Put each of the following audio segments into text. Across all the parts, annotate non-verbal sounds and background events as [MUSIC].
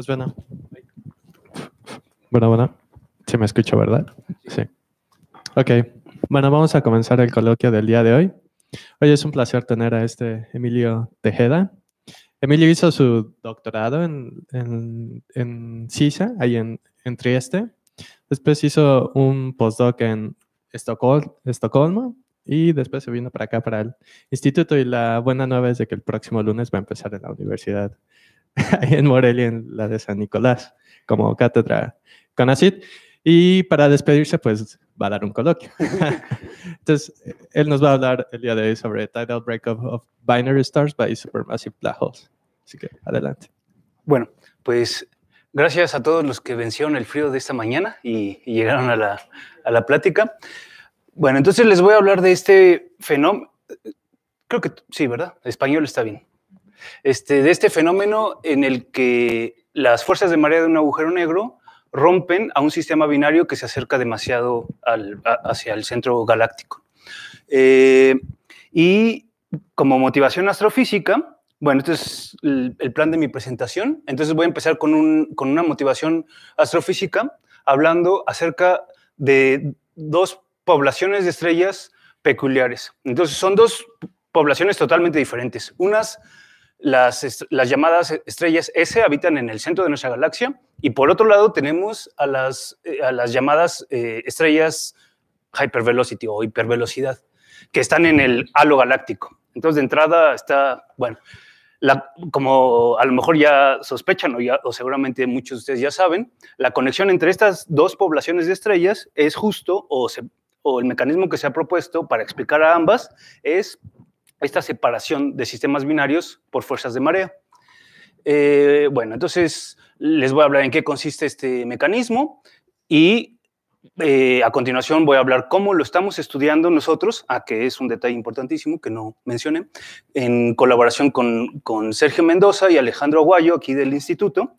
Pues bueno. Bueno, bueno. Sí me escucho, ¿verdad? Sí. Ok. Bueno, vamos a comenzar el coloquio del día de hoy. Hoy es un placer tener a este Emilio Tejeda. Emilio hizo su doctorado en, en, CISA, ahí en, en, Trieste. Después hizo un postdoc en Estocolmo, Estocolmo y después se vino para acá, para el instituto. Y la buena nueva es de que el próximo lunes va a empezar en la universidad, [LAUGHS] ahí en Morelia, en la de San Nicolás, como cátedra CONACYT. Y para despedirse, pues va a dar un coloquio. [LAUGHS] [LAUGHS] Entonces, él nos va a hablar el día de hoy sobre Tidal Breakup of Binary Stars by Supermassive Black Holes. Así que, adelante. Bueno, pues gracias a todos los que vencieron el frío de esta mañana y, llegaron a la, a la, plática. Bueno, entonces les voy a hablar de este fenómeno. Creo que sí, ¿verdad? español está bien. Este, de este fenómeno en el que las fuerzas de marea de un agujero negro rompen a un sistema binario que se acerca demasiado hacia el centro galáctico. Eh, y como motivación astrofísica, bueno, este es el, plan de mi presentación. Entonces voy a empezar con, una motivación astrofísica, hablando acerca de dos poblaciones de estrellas peculiares. Entonces son dos poblaciones totalmente diferentes. Unas las, llamadas estrellas S habitan en el centro de nuestra galaxia y por otro lado tenemos a las, eh, a las llamadas eh, estrellas hypervelocity o hipervelocidad que están en el halo galáctico. Entonces de entrada está, bueno, como a lo mejor ya sospechan o, ya, o seguramente muchos de ustedes ya saben, la conexión entre estas dos poblaciones de estrellas es justo o, o el mecanismo que se ha propuesto para explicar a ambas es esta separación de sistemas binarios por fuerzas de marea. Eh, bueno, entonces les voy a hablar en qué consiste este mecanismo y eh, a continuación voy a hablar cómo lo estamos estudiando nosotros, a que es un detalle importantísimo que no mencioné, en colaboración con, con Sergio Mendoza y Alejandro Aguayo, aquí del instituto,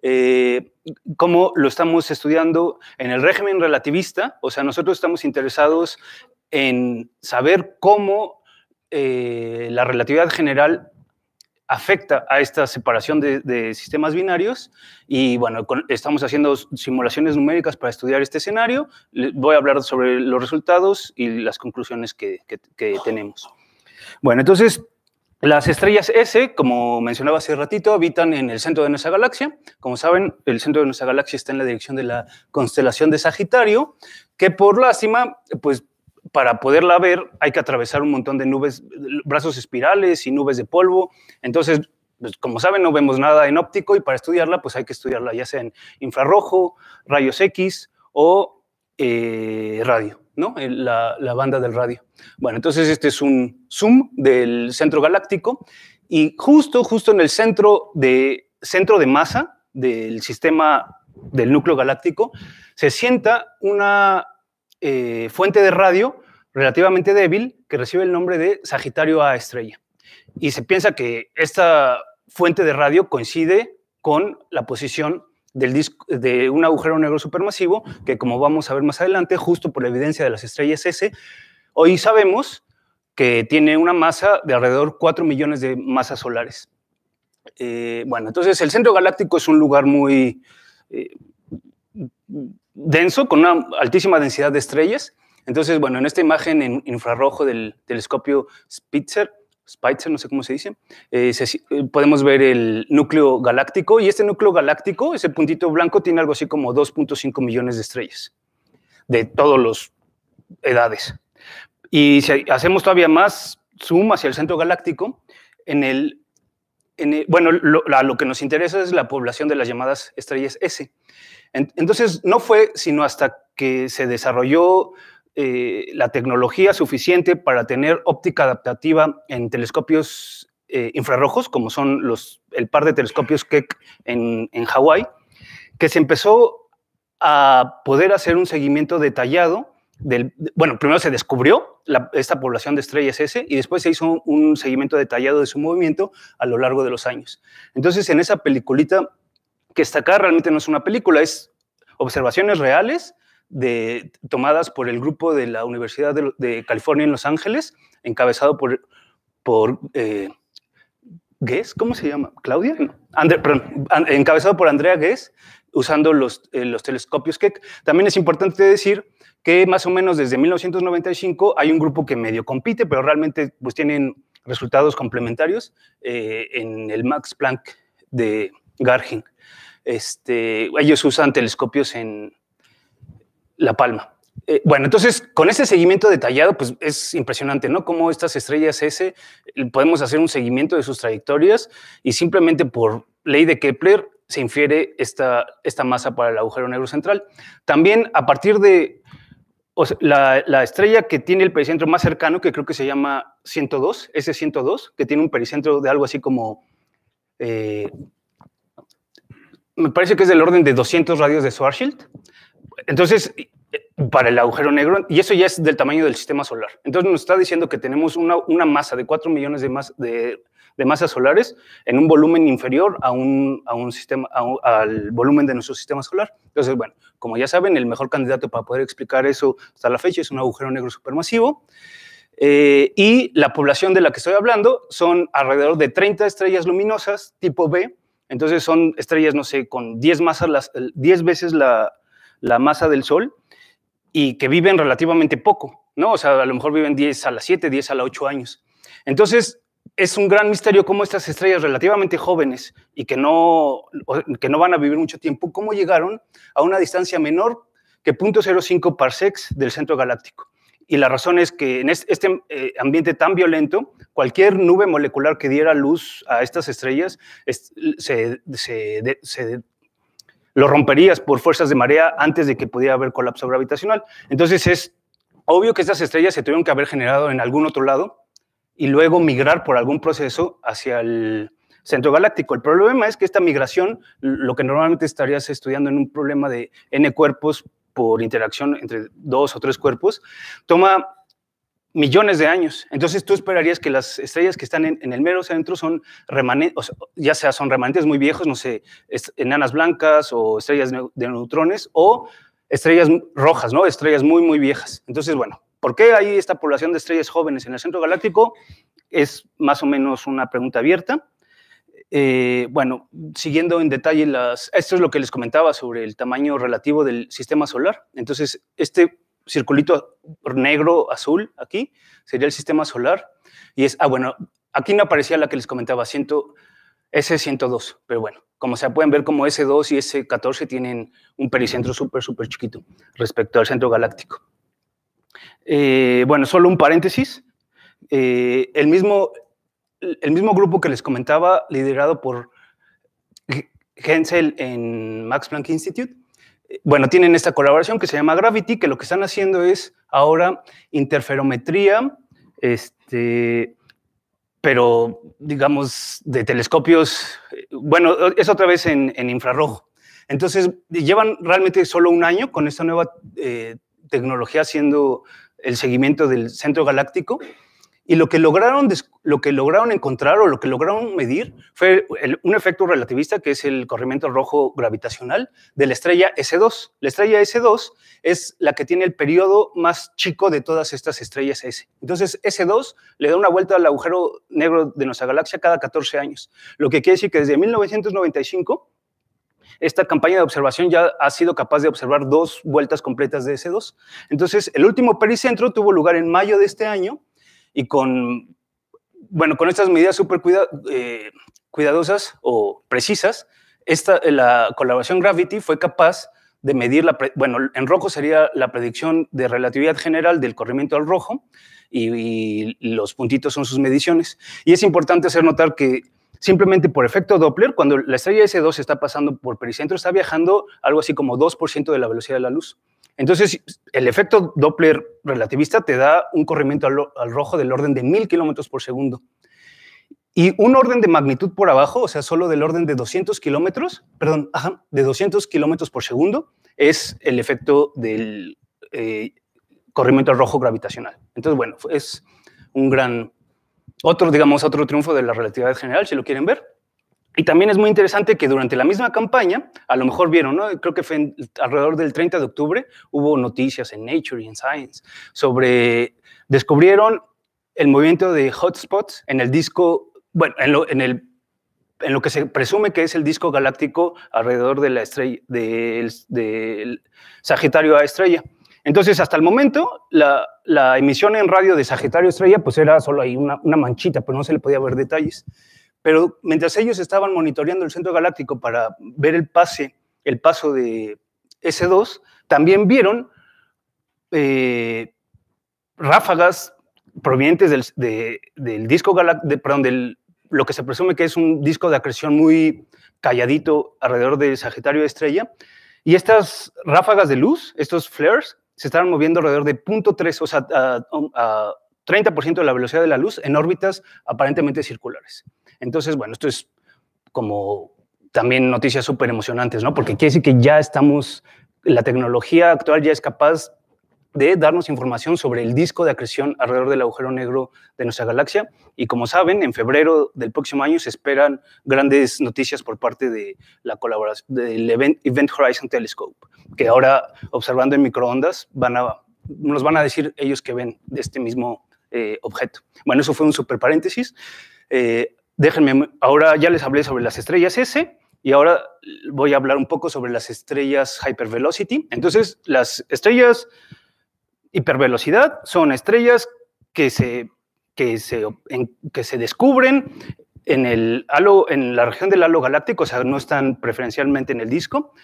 eh, cómo lo estamos estudiando en el régimen relativista, o sea, nosotros estamos interesados en saber cómo eh, la relatividad general afecta a esta separación de, sistemas binarios y bueno, estamos haciendo simulaciones numéricas para estudiar este escenario. Voy a hablar sobre los resultados y las conclusiones que, tenemos. Bueno, entonces, las estrellas S, como mencionaba hace ratito, habitan en el centro de nuestra galaxia. Como saben, el centro de nuestra galaxia está en la dirección de la constelación de Sagitario, que por lástima, pues para poderla ver hay que atravesar un montón de nubes, brazos espirales y nubes de polvo. Entonces, pues, como saben, no vemos nada en óptico y para estudiarla, pues hay que estudiarla ya sea en infrarrojo, rayos X o eh, radio, ¿no? La, banda del radio. Bueno, entonces este es un zoom del centro galáctico y justo, justo en el centro de, centro de masa del sistema del núcleo galáctico se sienta una eh, fuente de radio relativamente débil que recibe el nombre de Sagitario A estrella. Y se piensa que esta fuente de radio coincide con la posición de un agujero negro supermasivo, que como vamos a ver más adelante, justo por la evidencia de las estrellas S, hoy sabemos que tiene una masa de alrededor 4 millones de masas solares. Eh, bueno, entonces el centro galáctico es un lugar muy eh, denso, con una altísima densidad de estrellas. Entonces, bueno, en esta imagen en infrarrojo del telescopio Spitzer, Spitzer, no sé cómo se dice, eh, eh, podemos ver el núcleo galáctico y este núcleo galáctico, ese puntito blanco, tiene algo así como 2.5 millones de estrellas de todas las edades. Y si hacemos todavía más zoom hacia el centro galáctico, en el, bueno, lo, lo que nos interesa es la población de las llamadas estrellas S. Entonces, no fue sino hasta que se desarrolló eh, la tecnología suficiente para tener óptica adaptativa en telescopios eh, infrarrojos, como son los, el par de telescopios Keck en, en Hawái, que se empezó a poder hacer un seguimiento detallado del, bueno, primero se descubrió esta población de estrellas S y después se hizo un seguimiento detallado de su movimiento a lo largo de los años. Entonces, en esa peliculita que está acá realmente no es una película, es observaciones reales de, tomadas por el grupo de la Universidad de, California en Los Ángeles, encabezado por, por eh, Guess, ¿cómo se llama? ¿Claudia? perdón, encabezado por Andrea Guess, usando los, eh, los telescopios Keck. También es importante decir que más o menos desde 1995 hay un grupo que medio compite, pero realmente pues tienen resultados complementarios eh, en el Max Planck de Garching. Este, ellos usan telescopios en La Palma. Eh, bueno, entonces, con este seguimiento detallado, pues es impresionante, ¿no? Cómo estas estrellas S podemos hacer un seguimiento de sus trayectorias y simplemente por ley de Kepler se infiere esta, esta masa para el agujero negro central. También a partir de la, estrella que tiene el pericentro más cercano, que creo que se llama 102, S102, que tiene un pericentro de algo así como, eh, me parece que es del orden de 200 radios de Schwarzschild. Entonces, para el agujero negro, y eso ya es del tamaño del sistema solar. Entonces nos está diciendo que tenemos una, una masa de 4 millones de, de, de, masas solares en un volumen inferior a un, a un sistema, al volumen de nuestro sistema solar. Entonces, bueno, como ya saben, el mejor candidato para poder explicar eso hasta la fecha es un agujero negro supermasivo. Eh, y la población de la que estoy hablando son alrededor de 30 estrellas luminosas tipo B. Entonces son estrellas, no sé, con 10, masas, las, 10 veces la, la masa del Sol y que viven relativamente poco, ¿no? O sea, a lo mejor viven 10 a las 7, 10 a las 8 años. Entonces, es un gran misterio cómo estas estrellas relativamente jóvenes y que no, que no van a vivir mucho tiempo, cómo llegaron a una distancia menor que 0.05 parsecs del centro galáctico. Y la razón es que en este eh, ambiente tan violento, cualquier nube molecular que diera luz a estas estrellas se, se lo romperías por fuerzas de marea antes de que pudiera haber colapso gravitacional. Entonces es obvio que estas estrellas se tuvieron que haber generado en algún otro lado y luego migrar por algún proceso hacia el centro galáctico. El problema es que esta migración, lo que normalmente estarías estudiando en un problema de n cuerpos por interacción entre dos o tres cuerpos, toma millones de años. Entonces tú esperarías que las estrellas que están en, el mero centro son remanentes, ya sea son remanentes muy viejos, no sé, enanas blancas o estrellas de neutrones o estrellas rojas, ¿no? Estrellas muy, muy viejas. Entonces, bueno, ¿por qué hay esta población de estrellas jóvenes en el centro galáctico? Es más o menos una pregunta abierta. Eh, bueno, siguiendo en detalle las... Esto es lo que les comentaba sobre el tamaño relativo del sistema solar. Entonces, este circulito negro, azul, aquí, sería el sistema solar. Y es, ah, bueno, aquí no aparecía la que les comentaba, S102, pero bueno, como se pueden ver, como S2 y S14 tienen un pericentro súper, súper chiquito respecto al centro galáctico. Eh, bueno, solo un paréntesis. Eh, el, mismo, el mismo grupo que les comentaba, liderado por Hensel en Max Planck Institute, bueno, tienen esta colaboración que se llama Gravity, que lo que están haciendo es ahora interferometría, este, pero digamos de telescopios, bueno, es otra vez en, infrarrojo. Entonces, llevan realmente solo un año con esta nueva eh, tecnología haciendo el seguimiento del centro galáctico y lo que lograron, lo que lograron encontrar o lo que lograron medir fue un efecto relativista que es el corrimiento rojo gravitacional de la estrella S2. La estrella S2 es la que tiene el periodo más chico de todas estas estrellas S. Entonces, S2 le da una vuelta al agujero negro de nuestra galaxia cada 14 años, lo que quiere decir que desde 1995 esta campaña de observación ya ha sido capaz de observar dos vueltas completas de S2. Entonces, el último pericentro tuvo lugar en mayo de este año y con, bueno, con estas medidas súper eh, cuidadosas o precisas, esta, la colaboración Gravity fue capaz de medir, la, bueno, en rojo sería la predicción de relatividad general del corrimiento al rojo y, los puntitos son sus mediciones. Y es importante hacer notar que simplemente por efecto Doppler, cuando la estrella S2 está pasando por pericentro, está viajando algo así como 2% de la velocidad de la luz. Entonces, el efecto Doppler relativista te da un corrimiento al, rojo del orden de mil kilómetros por segundo. Y un orden de magnitud por abajo, o sea, solo del orden de 200 kilómetros, perdón, ajá, de 200 kilómetros por segundo, es el efecto del eh, corrimiento al rojo gravitacional. Entonces, bueno, es un gran, otro, digamos, otro triunfo de la relatividad general, si lo quieren ver. Y también es muy interesante que durante la misma campaña, a lo mejor vieron, ¿no? creo que fue alrededor del 30 de octubre, hubo noticias en Nature y en Science sobre, descubrieron el movimiento de hotspots en el disco, bueno, en, el en lo que se presume que es el disco galáctico alrededor de la estrella, del, Sagitario A estrella. Entonces, hasta el momento, la, emisión en radio de Sagitario Estrella, pues era solo ahí una, manchita, pero no se le podía ver detalles. Pero mientras ellos estaban monitoreando el centro galáctico para ver el pase, el paso de S2, también vieron eh, ráfagas provenientes del, del disco galáctico, perdón, del, lo que se presume que es un disco de acreción muy calladito alrededor de Sagitario Estrella. Y estas ráfagas de luz, estos flares, se estaban moviendo alrededor de 0.3, o sea, a 30% de la velocidad de la luz en órbitas aparentemente circulares. Entonces, bueno, esto es como también noticias súper emocionantes, ¿no? Porque quiere decir que ya estamos, la tecnología actual ya es capaz de darnos información sobre el disco de acreción alrededor del agujero negro de nuestra galaxia. Y como saben, en febrero del próximo año se esperan grandes noticias por parte de la colaboración del Event, Horizon Telescope, que ahora, observando en microondas, van a, nos van a decir ellos que ven de este mismo eh, objeto. Bueno, eso fue un super paréntesis. Eh, déjenme, ahora ya les hablé sobre las estrellas S y ahora voy a hablar un poco sobre las estrellas hypervelocity. Entonces, las estrellas hipervelocidad son estrellas que se, que se, que se descubren en, el halo, en la región del halo galáctico, o sea, no están preferencialmente en el disco,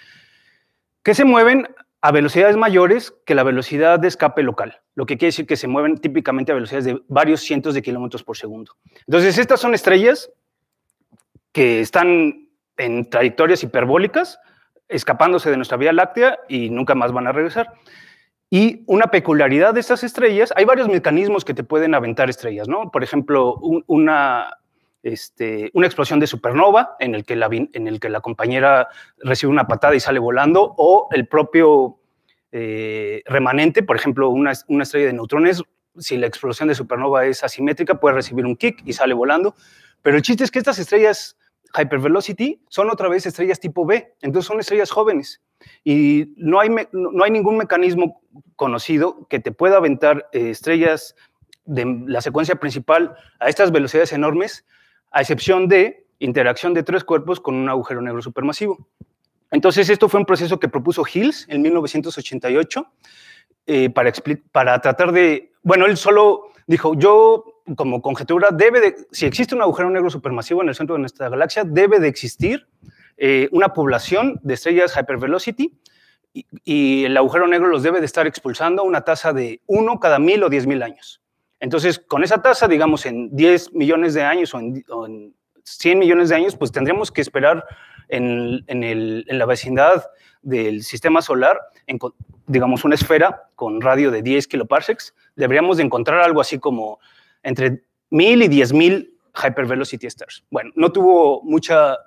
que se mueven a velocidades mayores que la velocidad de escape local, lo que quiere decir que se mueven típicamente a velocidades de varios cientos de kilómetros por segundo. Entonces, estas son estrellas que están en trayectorias hiperbólicas, escapándose de nuestra Vía Láctea y nunca más van a regresar. Y una peculiaridad de estas estrellas, hay varios mecanismos que te pueden aventar estrellas, ¿no? Por ejemplo, una, este, una explosión de supernova en el, que la, en el que la compañera recibe una patada y sale volando, o el propio eh, remanente, por ejemplo, una, una estrella de neutrones, si la explosión de supernova es asimétrica, puede recibir un kick y sale volando. Pero el chiste es que estas estrellas Hypervelocity son otra vez estrellas tipo B, entonces son estrellas jóvenes. Y no hay, no hay ningún mecanismo conocido que te pueda aventar eh, estrellas de la secuencia principal a estas velocidades enormes, a excepción de interacción de tres cuerpos con un agujero negro supermasivo. Entonces, esto fue un proceso que propuso Hills en 1988 eh, para, para tratar de, bueno, él solo dijo, yo como conjetura, debe de, si existe un agujero negro supermasivo en el centro de nuestra galaxia, debe de existir eh, una población de estrellas hypervelocity y, el agujero negro los debe de estar expulsando a una tasa de 1 cada mil o 10 mil años. Entonces, con esa tasa, digamos, en 10 millones de años o en, 100 millones de años, pues tendremos que esperar en, en, la vecindad del sistema solar, en, digamos, una esfera con radio de 10 kiloparsecs, deberíamos de encontrar algo así como entre 1000 y 10.000 hypervelocity stars. Bueno, no tuvo mucha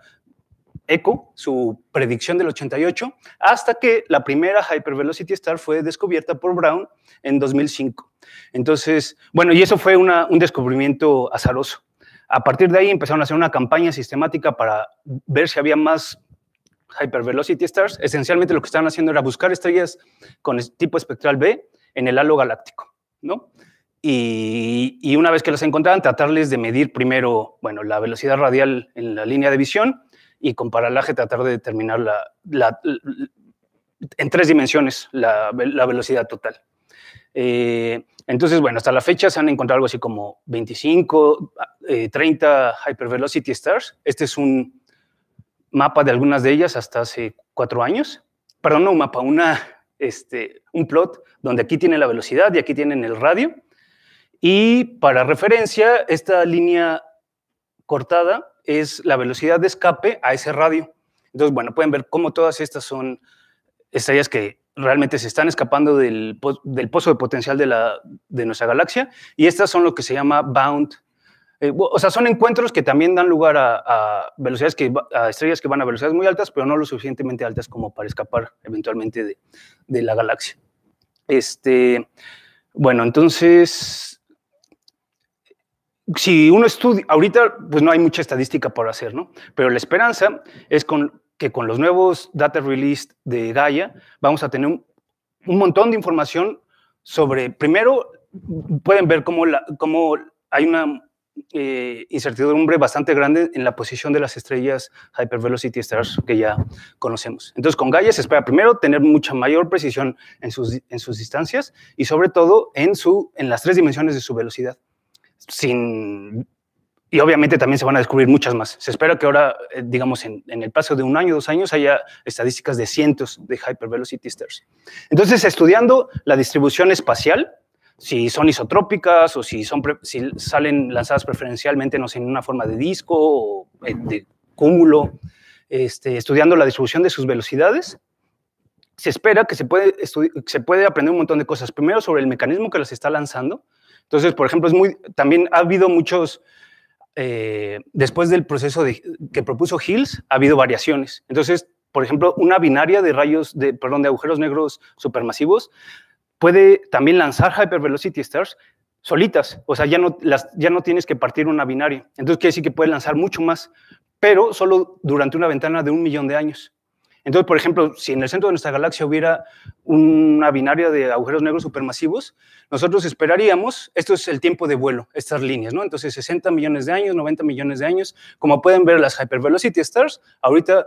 eco su predicción del 88 hasta que la primera hypervelocity star fue descubierta por Brown en 2005. Entonces, bueno, y eso fue un descubrimiento azaroso. A partir de ahí empezaron a hacer una campaña sistemática para ver si había más hypervelocity stars. Esencialmente lo que estaban haciendo era buscar estrellas con tipo espectral B en el halo galáctico, ¿no? Y, una vez que las encontraban, tratarles de medir primero, bueno, la velocidad radial en la línea de visión y con paralaje tratar de determinar la, en tres dimensiones la, velocidad total. Eh, entonces, bueno, hasta la fecha se han encontrado algo así como 25, 30 eh, hypervelocity stars. Este es un mapa de algunas de ellas hasta hace cuatro años. Perdón, no un mapa, una, este, un plot donde aquí tiene la velocidad y aquí tienen el radio. Y para referencia, esta línea cortada es la velocidad de escape a ese radio. Entonces, bueno, pueden ver cómo todas estas son estrellas que realmente se están escapando del, pozo de potencial de, la, de, nuestra galaxia. Y estas son lo que se llama bound. Eh, o sea, son encuentros que también dan lugar a, velocidades que, a estrellas que van a velocidades muy altas, pero no lo suficientemente altas como para escapar eventualmente de, de la galaxia. Este, bueno, entonces si uno estudia, ahorita pues no hay mucha estadística por hacer, ¿no? Pero la esperanza es con, que con los nuevos data release de Gaia vamos a tener un, montón de información sobre, primero, pueden ver cómo, la, cómo hay una eh, incertidumbre bastante grande en la posición de las estrellas Hypervelocity Stars que ya conocemos. Entonces, con Gaia se espera primero tener mucha mayor precisión en sus, en sus distancias y sobre todo en, su, en las tres dimensiones de su velocidad. Sin, y obviamente también se van a descubrir muchas más. Se espera que ahora, eh, digamos, en, en, el paso de un año, dos años, haya estadísticas de cientos de Hypervelocity Stars. Entonces, estudiando la distribución espacial, si son isotrópicas o si, son si salen lanzadas preferencialmente, no sé, en una forma de disco o eh, de cúmulo, este, estudiando la distribución de sus velocidades, se espera que se puede, se puede aprender un montón de cosas. Primero, sobre el mecanismo que las está lanzando. Entonces, por ejemplo, muy, también ha habido muchos, eh, después del proceso que propuso Hills, ha habido variaciones. Entonces, por ejemplo, una binaria de rayos, de, perdón, de agujeros negros supermasivos puede también lanzar Hypervelocity Stars solitas, o sea, ya no, ya no tienes que partir una binaria. Entonces quiere decir que puede lanzar mucho más, pero solo durante una ventana de un millón de años. Entonces, por ejemplo, si en el centro de nuestra galaxia hubiera una binaria de agujeros negros supermasivos, nosotros esperaríamos, esto es el tiempo de vuelo, estas líneas, ¿no? Entonces, 60 millones de años, 90 millones de años. Como pueden ver, las Hypervelocity Stars ahorita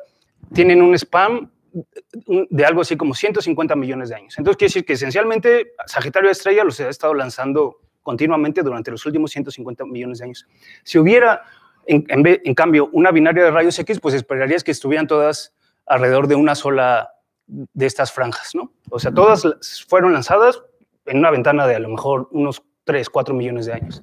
tienen un spam de algo así como 150 millones de años. Entonces quiere decir que esencialmente Sagitario Estrella los ha estado lanzando continuamente durante los últimos 150 millones de años. Si hubiera, en, en, cambio, una binaria de rayos X, pues esperarías que estuvieran todas alrededor de una sola de estas franjas, ¿no? O sea, todas fueron lanzadas en una ventana de a lo mejor unos 3, 4 millones de años.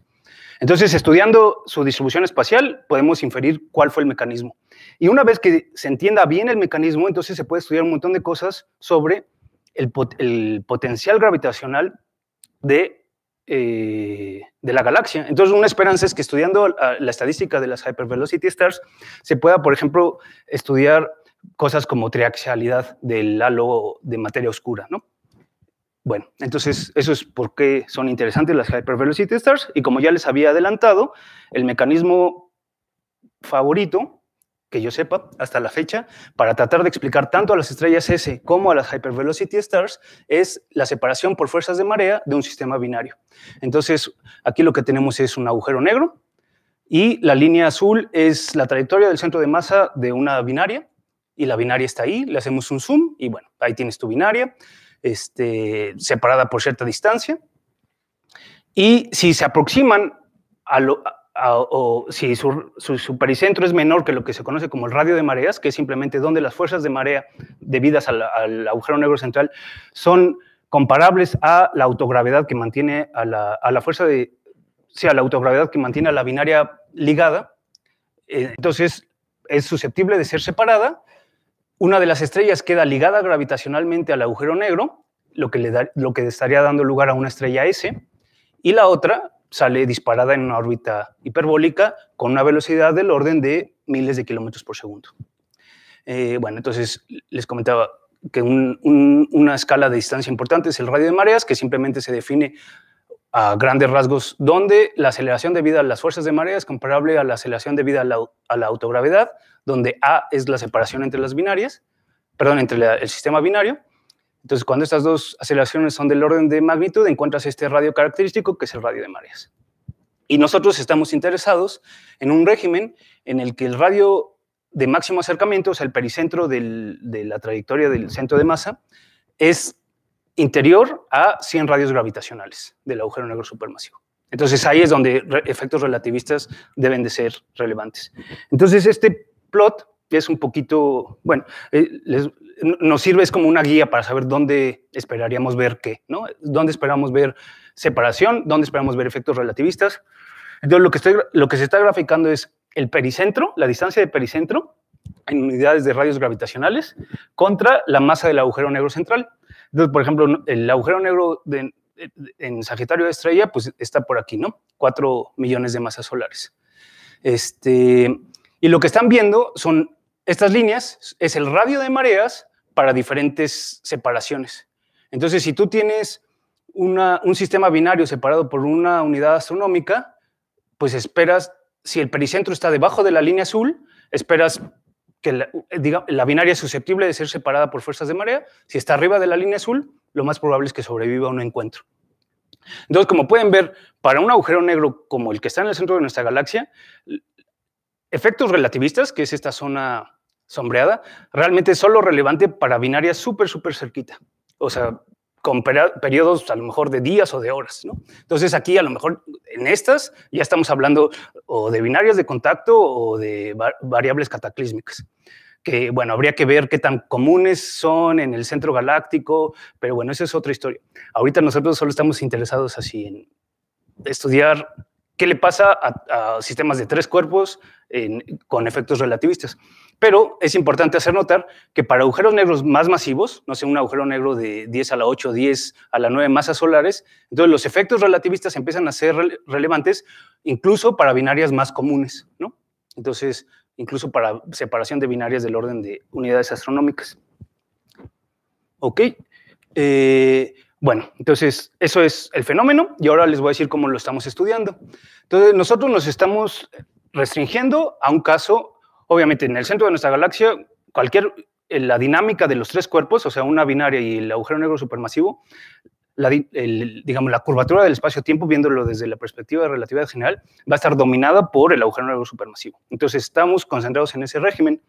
Entonces, estudiando su distribución espacial, podemos inferir cuál fue el mecanismo. Y una vez que se entienda bien el mecanismo, entonces se puede estudiar un montón de cosas sobre el, potencial gravitacional de, eh, de, la galaxia. Entonces, una esperanza es que estudiando la estadística de las hypervelocity stars, se pueda, por ejemplo, estudiar cosas como triaxialidad del halo de materia oscura, ¿no? Bueno, entonces eso es por qué son interesantes las hypervelocity stars y como ya les había adelantado, el mecanismo favorito que yo sepa hasta la fecha para tratar de explicar tanto a las estrellas S como a las hypervelocity stars es la separación por fuerzas de marea de un sistema binario. Entonces, aquí lo que tenemos es un agujero negro y la línea azul es la trayectoria del centro de masa de una binaria y la binaria está ahí, le hacemos un zoom y bueno, ahí tienes tu binaria este, separada por cierta distancia. Y si se aproximan a lo, o si su, su, pericentro es menor que lo que se conoce como el radio de mareas, que es simplemente donde las fuerzas de marea debidas al, agujero negro central son comparables a la autogravedad que mantiene a la, a la fuerza de, sí, a la autogravedad que mantiene a la binaria ligada, eh, entonces es susceptible de ser separada una de las estrellas queda ligada gravitacionalmente al agujero negro, lo que, le da, lo que estaría dando lugar a una estrella S, y la otra sale disparada en una órbita hiperbólica con una velocidad del orden de miles de kilómetros por segundo. Eh, bueno, entonces les comentaba que una escala de distancia importante es el radio de mareas, que simplemente se define a grandes rasgos, donde la aceleración debida a las fuerzas de marea es comparable a la aceleración debida a la, a la autogravedad, donde A es la separación entre las binarias, perdón, entre el sistema binario. Entonces, cuando estas dos aceleraciones son del orden de magnitud, encuentras este radio característico que es el radio de mareas. Y nosotros estamos interesados en un régimen en el que el radio de máximo acercamiento, o sea, el pericentro de la trayectoria del centro de masa, es interior a 100 radios gravitacionales del agujero negro supermasivo. Entonces ahí es donde efectos relativistas deben de ser relevantes. Entonces este plot es un poquito, bueno, eh, nos sirve es como una guía para saber dónde esperaríamos ver qué, ¿no? Dónde esperamos ver separación, dónde esperamos ver efectos relativistas. Entonces lo que, estoy, lo que se está graficando es el pericentro, la distancia de pericentro en unidades de radios gravitacionales contra la masa del agujero negro central. Entonces, por ejemplo, el agujero negro en Sagitario de Estrella, pues está por aquí, ¿no? Cuatro millones de masas solares. Este, y lo que están viendo son estas líneas, es el radio de mareas para diferentes separaciones. Entonces, si tú tienes un sistema binario separado por una unidad astronómica, pues esperas, si el pericentro está debajo de la línea azul, esperas que la, la, binaria es susceptible de ser separada por fuerzas de marea. Si está arriba de la línea azul, lo más probable es que sobreviva un encuentro. Entonces, como pueden ver, para un agujero negro como el que está en el centro de nuestra galaxia, efectos relativistas, que es esta zona sombreada, realmente es solo relevante para binarias súper, súper cerquita. O sea, con periodos a lo mejor de días o de horas. ¿no? Entonces aquí a lo mejor en estas ya estamos hablando o de binarias de contacto o de variables cataclísmicas que bueno, habría que ver qué tan comunes son en el centro galáctico, pero bueno, esa es otra historia. Ahorita nosotros solo estamos interesados así en estudiar qué le pasa a, sistemas de tres cuerpos con efectos relativistas. Pero es importante hacer notar que para agujeros negros más masivos, no sé, un agujero negro de 10 a la 8, 10 a la 9 masas solares, entonces los efectos relativistas empiezan a ser relevantes incluso para binarias más comunes, ¿no? Entonces, incluso para separación de binarias del orden de unidades astronómicas. ¿Ok? Eh, bueno, entonces eso es el fenómeno y ahora les voy a decir cómo lo estamos estudiando. Entonces, nosotros nos estamos restringiendo a un caso, obviamente en el centro de nuestra galaxia, cualquier, eh, la dinámica de los tres cuerpos, o sea, una binaria y el agujero negro supermasivo, la, digamos, la curvatura del espacio-tiempo, viéndolo desde la perspectiva de relatividad general, va a estar dominada por el agujero negro supermasivo. Entonces, estamos concentrados en ese régimen.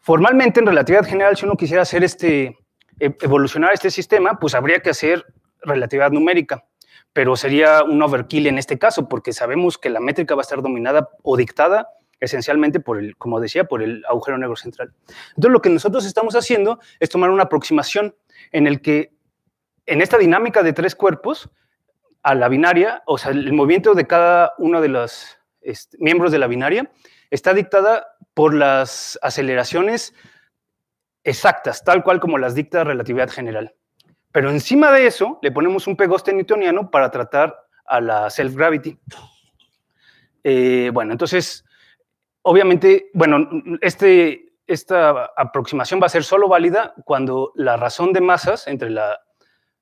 Formalmente, en relatividad general, si uno quisiera hacer este, evolucionar este sistema, pues habría que hacer relatividad numérica, pero sería un overkill en este caso, porque sabemos que la métrica va a estar dominada o dictada esencialmente por el, como decía, por el agujero negro central. Entonces, lo que nosotros estamos haciendo es tomar una aproximación en el que en esta dinámica de tres cuerpos, a la binaria, o sea, el movimiento de cada uno de los este, miembros de la binaria está dictada por las aceleraciones exactas, tal cual como las dicta relatividad general. Pero encima de eso le ponemos un pegoste newtoniano para tratar a la self-gravity. Eh, bueno, entonces, obviamente, bueno, este, esta aproximación va a ser solo válida cuando la razón de masas entre la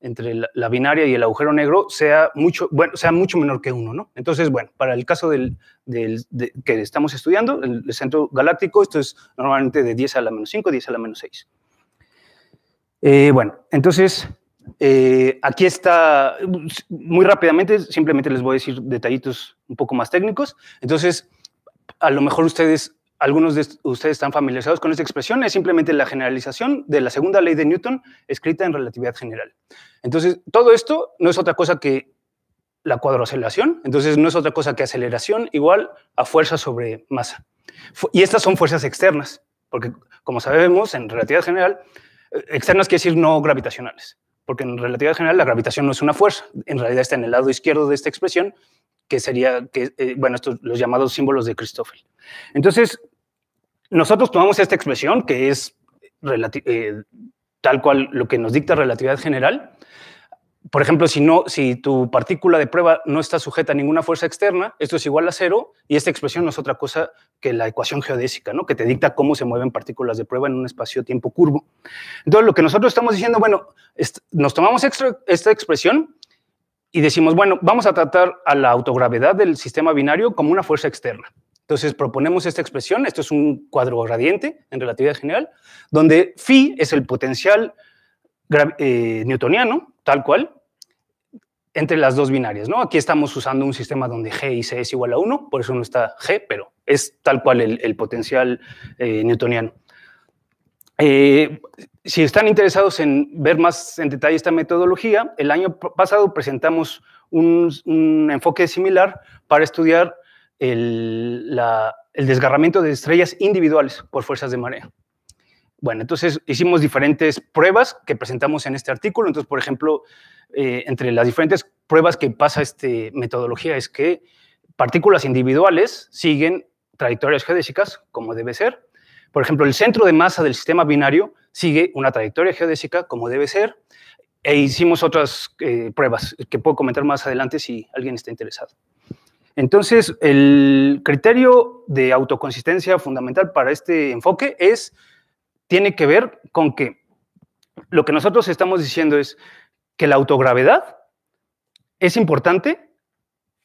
entre la, binaria y el agujero negro sea mucho, bueno, sea mucho menor que uno, ¿no? Entonces, bueno, para el caso del, que estamos estudiando, el, centro galáctico, esto es normalmente de 10 a la menos 5, 10 a la menos 6. Eh, bueno, entonces, eh, aquí está, muy rápidamente, simplemente les voy a decir detallitos un poco más técnicos. Entonces, a lo mejor ustedes algunos de ustedes están familiarizados con esta expresión, es simplemente la generalización de la segunda ley de Newton escrita en relatividad general. Entonces, todo esto no es otra cosa que la cuadroaceleración, entonces no es otra cosa que aceleración igual a fuerza sobre masa. Y estas son fuerzas externas, porque como sabemos, en relatividad general, eh, externas quiere decir no gravitacionales, porque en relatividad general la gravitación no es una fuerza, en realidad está en el lado izquierdo de esta expresión, que sería, que, eh, bueno, estos los llamados símbolos de Christoffel. Entonces, nosotros tomamos esta expresión, que es eh, tal cual lo que nos dicta relatividad general. Por ejemplo, si, no, si tu partícula de prueba no está sujeta a ninguna fuerza externa, esto es igual a cero, y esta expresión no es otra cosa que la ecuación geodésica, ¿no? que te dicta cómo se mueven partículas de prueba en un espacio-tiempo curvo. Entonces, lo que nosotros estamos diciendo, bueno, nos tomamos esta expresión y decimos, bueno, vamos a tratar a la autogravedad del sistema binario como una fuerza externa. Entonces proponemos esta expresión, esto es un cuadro gradiente en relatividad general, donde phi es el potencial eh, newtoniano, tal cual, entre las dos binarias. ¿no? Aquí estamos usando un sistema donde G y C es igual a 1, por eso no está G, pero es tal cual el, potencial eh, newtoniano. Eh, si están interesados en ver más en detalle esta metodología, el año pasado presentamos un, enfoque similar para estudiar el, desgarramiento de estrellas individuales por fuerzas de marea. Bueno, entonces hicimos diferentes pruebas que presentamos en este artículo. Entonces, por ejemplo, eh, entre las diferentes pruebas que pasa esta metodología es que partículas individuales siguen trayectorias geodésicas, como debe ser, por ejemplo, el centro de masa del sistema binario sigue una trayectoria geodésica como debe ser, e hicimos otras eh, pruebas que puedo comentar más adelante si alguien está interesado. Entonces, el criterio de autoconsistencia fundamental para este enfoque es, tiene que ver con que lo que nosotros estamos diciendo es que la autogravedad es importante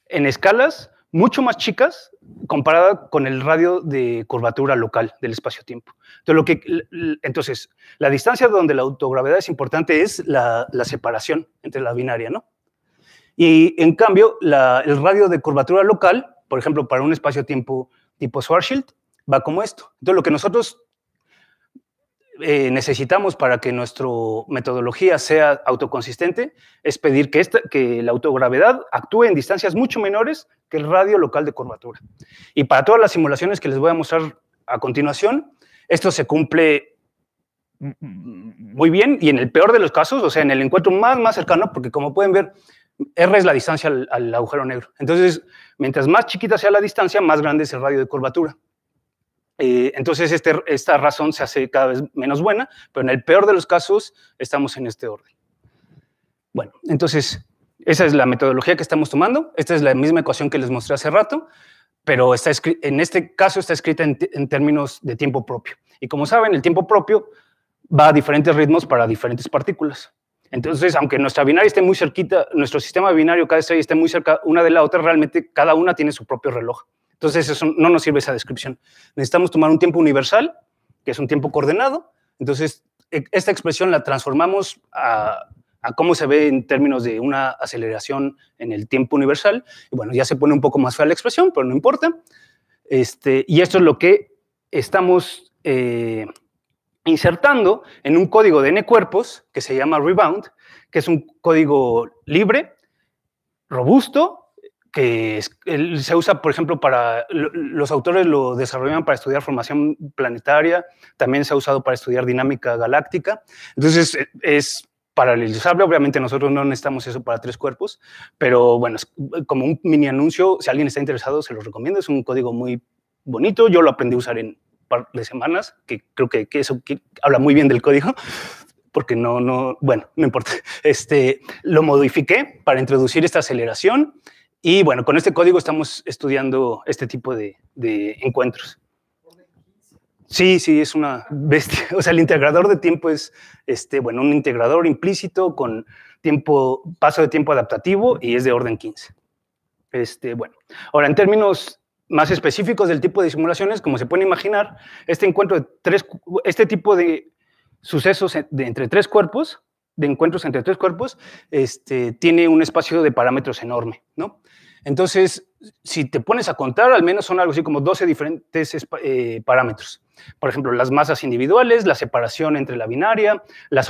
en escalas mucho más chicas comparada con el radio de curvatura local del espacio-tiempo. Entonces, entonces, la distancia donde la autogravedad es importante es la, separación entre la binaria, ¿no? Y en cambio, el radio de curvatura local, por ejemplo, para un espacio-tiempo tipo Schwarzschild, va como esto. Entonces, lo que nosotros eh, necesitamos para que nuestra metodología sea autoconsistente es pedir que, esta, que la autogravedad actúe en distancias mucho menores que el radio local de curvatura. Y para todas las simulaciones que les voy a mostrar a continuación, esto se cumple muy bien y en el peor de los casos, o sea, en el encuentro más, más cercano, porque como pueden ver, R es la distancia al, agujero negro. Entonces, mientras más chiquita sea la distancia, más grande es el radio de curvatura. Eh, entonces, este, esta razón se hace cada vez menos buena, pero en el peor de los casos estamos en este orden. Bueno, entonces, esa es la metodología que estamos tomando. Esta es la misma ecuación que les mostré hace rato, pero está en este caso está escrita en, términos de tiempo propio. Y como saben, el tiempo propio va a diferentes ritmos para diferentes partículas. Entonces, aunque nuestra binaria esté muy cerquita, nuestro sistema binario cada esté muy cerca una de la otra, realmente cada una tiene su propio reloj. Entonces, eso no nos sirve esa descripción. Necesitamos tomar un tiempo universal, que es un tiempo coordenado. Entonces, e, esta expresión la transformamos a, cómo se ve en términos de una aceleración en el tiempo universal. Y bueno, ya se pone un poco más fea la expresión, pero no importa. Este, y esto es lo que estamos eh, insertando en un código de n cuerpos que se llama Rebound, que es un código libre, robusto, que se usa, por ejemplo, para, los autores lo desarrollan para estudiar formación planetaria, también se ha usado para estudiar dinámica galáctica. Entonces, e, es paralelizable, obviamente nosotros no necesitamos eso para tres cuerpos, pero bueno, como un mini anuncio, si alguien está interesado, se los recomiendo, es un código muy bonito, yo lo aprendí a usar en par de semanas, que creo que, eso habla muy bien del código, porque no, no, bueno, no importa. Este, lo modifiqué para introducir esta aceleración y bueno, con este código estamos estudiando este tipo de, encuentros. Sí, sí, es una bestia. [LAUGHS] O sea, el integrador de tiempo es, este, bueno, un integrador implícito con tiempo, paso de tiempo adaptativo y es de orden 15. Este, bueno, ahora en términos más específicos del tipo de simulaciones, como se puede imaginar, este encuentro de tres, este tipo de sucesos de entre tres cuerpos, de encuentros entre tres cuerpos, este, tiene un espacio de parámetros enorme, ¿no? Entonces, si te pones a contar, al menos son algo así como 12 diferentes eh, parámetros. Por ejemplo, las masas individuales, la separación entre la binaria, la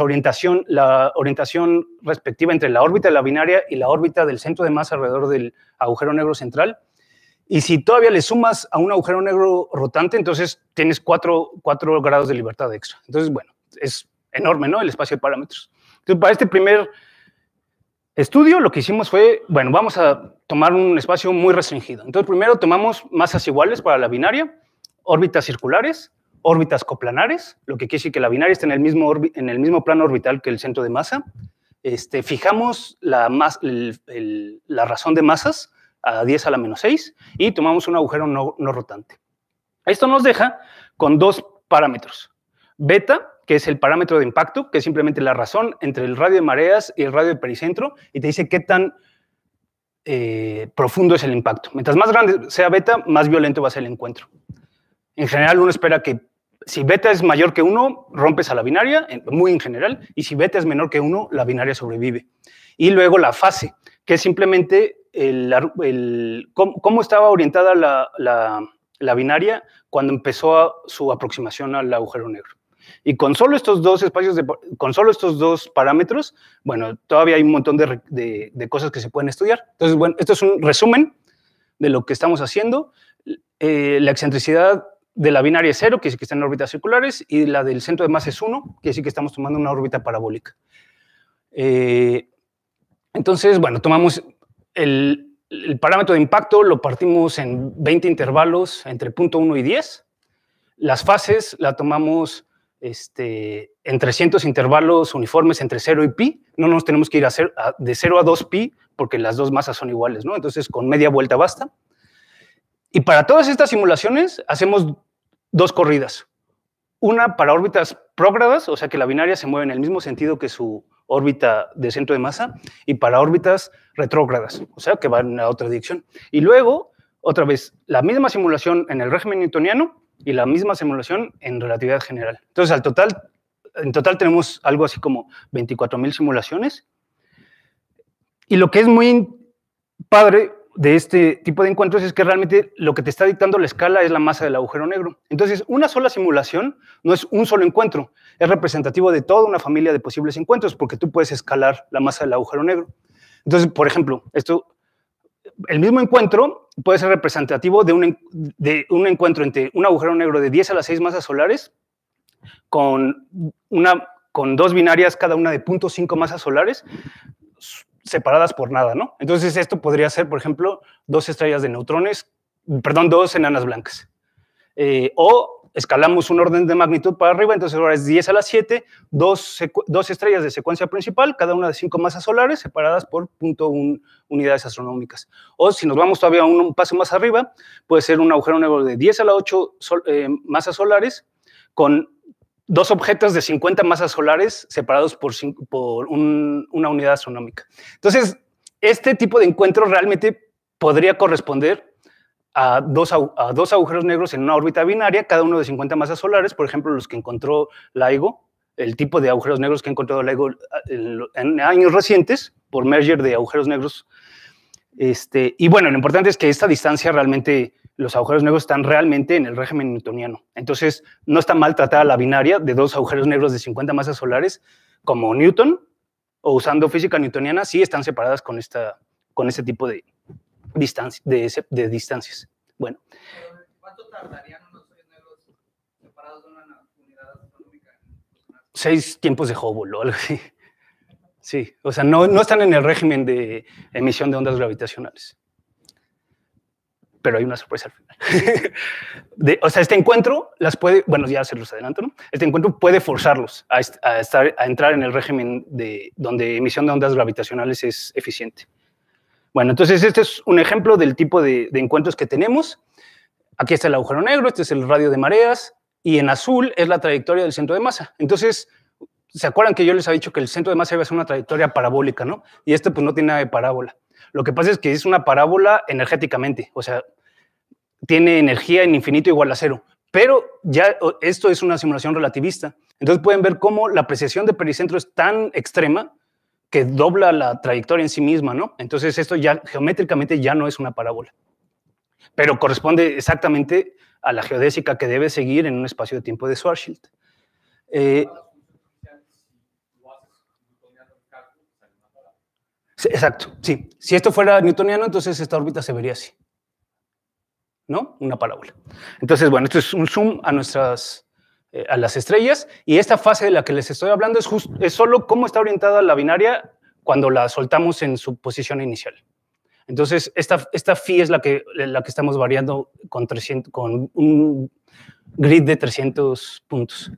orientación respectiva entre la órbita de la binaria y la órbita del centro de masa alrededor del agujero negro central, y si todavía le sumas a un agujero negro rotante, entonces tienes cuatro, grados de libertad extra. Entonces, bueno, es enorme, ¿no? El espacio de parámetros. Entonces, para este primer estudio, lo que hicimos fue, bueno, vamos a tomar un espacio muy restringido. Entonces, primero tomamos masas iguales para la binaria, órbitas circulares, órbitas coplanares, lo que quiere decir que la binaria está en el mismo, en el mismo plano orbital que el centro de masa. Este, fijamos la, la razón de masas, a 10 a la menos 6 y tomamos un agujero no, rotante. Esto nos deja con dos parámetros. Beta, que es el parámetro de impacto, que es simplemente la razón entre el radio de mareas y el radio de pericentro, y te dice qué tan eh, profundo es el impacto. Mientras más grande sea beta, más violento va a ser el encuentro. En general, uno espera que si beta es mayor que 1, rompes a la binaria, muy en general, y si beta es menor que 1, la binaria sobrevive. Y luego la fase, que es simplemente el, cómo, estaba orientada la, binaria cuando empezó su aproximación al agujero negro. Y con solo estos dos espacios, con solo estos dos parámetros, bueno, todavía hay un montón de, cosas que se pueden estudiar. Entonces, bueno, esto es un resumen de lo que estamos haciendo. Eh, la excentricidad de la binaria es cero, que sí que está en órbitas circulares, y la del centro de masa es uno, que sí que estamos tomando una órbita parabólica. Eh, entonces, bueno, tomamos el, parámetro de impacto lo partimos en 20 intervalos entre 0.1 y 10. Las fases la tomamos este, en 300 intervalos uniformes entre 0 y pi. No nos tenemos que ir a hacer de 0 a 2 pi porque las dos masas son iguales, ¿no? Entonces, con media vuelta basta. Y para todas estas simulaciones hacemos dos corridas. Una para órbitas prógradas, o sea que la binaria se mueve en el mismo sentido que su órbita de centro de masa, y para órbitas retrógradas, o sea, que van a otra dirección. Y luego, otra vez, la misma simulación en el régimen newtoniano y la misma simulación en relatividad general. Entonces, al total, en total tenemos algo así como 24.000 simulaciones. Y lo que es muy padre de este tipo de encuentros es que realmente lo que te está dictando la escala es la masa del agujero negro. Entonces, una sola simulación no es un solo encuentro, es representativo de toda una familia de posibles encuentros porque tú puedes escalar la masa del agujero negro. Entonces, por ejemplo, esto, el mismo encuentro puede ser representativo de un, de un encuentro entre un agujero negro de 10 a las 6 masas solares con, una, con dos binarias cada una de 0.5 masas solares separadas por nada, ¿no? Entonces esto podría ser, por ejemplo, dos estrellas de neutrones, perdón, dos enanas blancas. Eh, o escalamos un orden de magnitud para arriba, entonces ahora es 10 a las 7, dos, dos estrellas de secuencia principal, cada una de 5 masas solares, separadas por 0.1 unidades astronómicas. O si nos vamos todavía un, paso más arriba, puede ser un agujero negro de 10 a la 8 eh, masas solares, con dos objetos de 50 masas solares separados por, por una unidad astronómica. Entonces, este tipo de encuentro realmente podría corresponder a dos, a dos agujeros negros en una órbita binaria, cada uno de 50 masas solares, por ejemplo, los que encontró LIGO, el tipo de agujeros negros que ha encontrado LIGO en años recientes, por merger de agujeros negros. Este, y bueno, lo importante es que esta distancia realmente los agujeros negros están realmente en el régimen newtoniano. Entonces, no está mal tratada la binaria de dos agujeros negros de 50 masas solares como Newton, o usando física newtoniana, sí están separadas con, esta, con este tipo de, distancia, de, distancias. Bueno. ¿Cuánto tardarían unos negros separados de una unidad astronómica? Seis tiempos de Hubble o algo así. Sí, o sea, no, no están en el régimen de emisión de ondas gravitacionales pero hay una sorpresa al final. [LAUGHS] o sea, este encuentro las puede, bueno, ya se los adelanto, ¿no? Este encuentro puede forzarlos a, estar, a entrar en el régimen de, donde emisión de ondas gravitacionales es eficiente. Bueno, entonces este es un ejemplo del tipo de, encuentros que tenemos. Aquí está el agujero negro, este es el radio de mareas, y en azul es la trayectoria del centro de masa. Entonces, ¿se acuerdan que yo les había dicho que el centro de masa iba a ser una trayectoria parabólica, no? Y este pues no tiene nada de parábola. Lo que pasa es que es una parábola energéticamente, o sea, tiene energía en infinito igual a cero. Pero ya esto es una simulación relativista. Entonces pueden ver cómo la precesión de pericentro es tan extrema que dobla la trayectoria en sí misma, ¿no? Entonces esto ya geométricamente ya no es una parábola. Pero corresponde exactamente a la geodésica que debe seguir en un espacio de tiempo de Schwarzschild. Eh, Exacto, sí. Si esto fuera newtoniano, entonces esta órbita se vería así. ¿No? Una parábola. Entonces, bueno, esto es un zoom a nuestras, eh, a las estrellas, y esta fase de la que les estoy hablando es, es solo cómo está orientada la binaria cuando la soltamos en su posición inicial. Entonces, esta, esta phi es la que, la que estamos variando con, 300, con un grid de 300 puntos.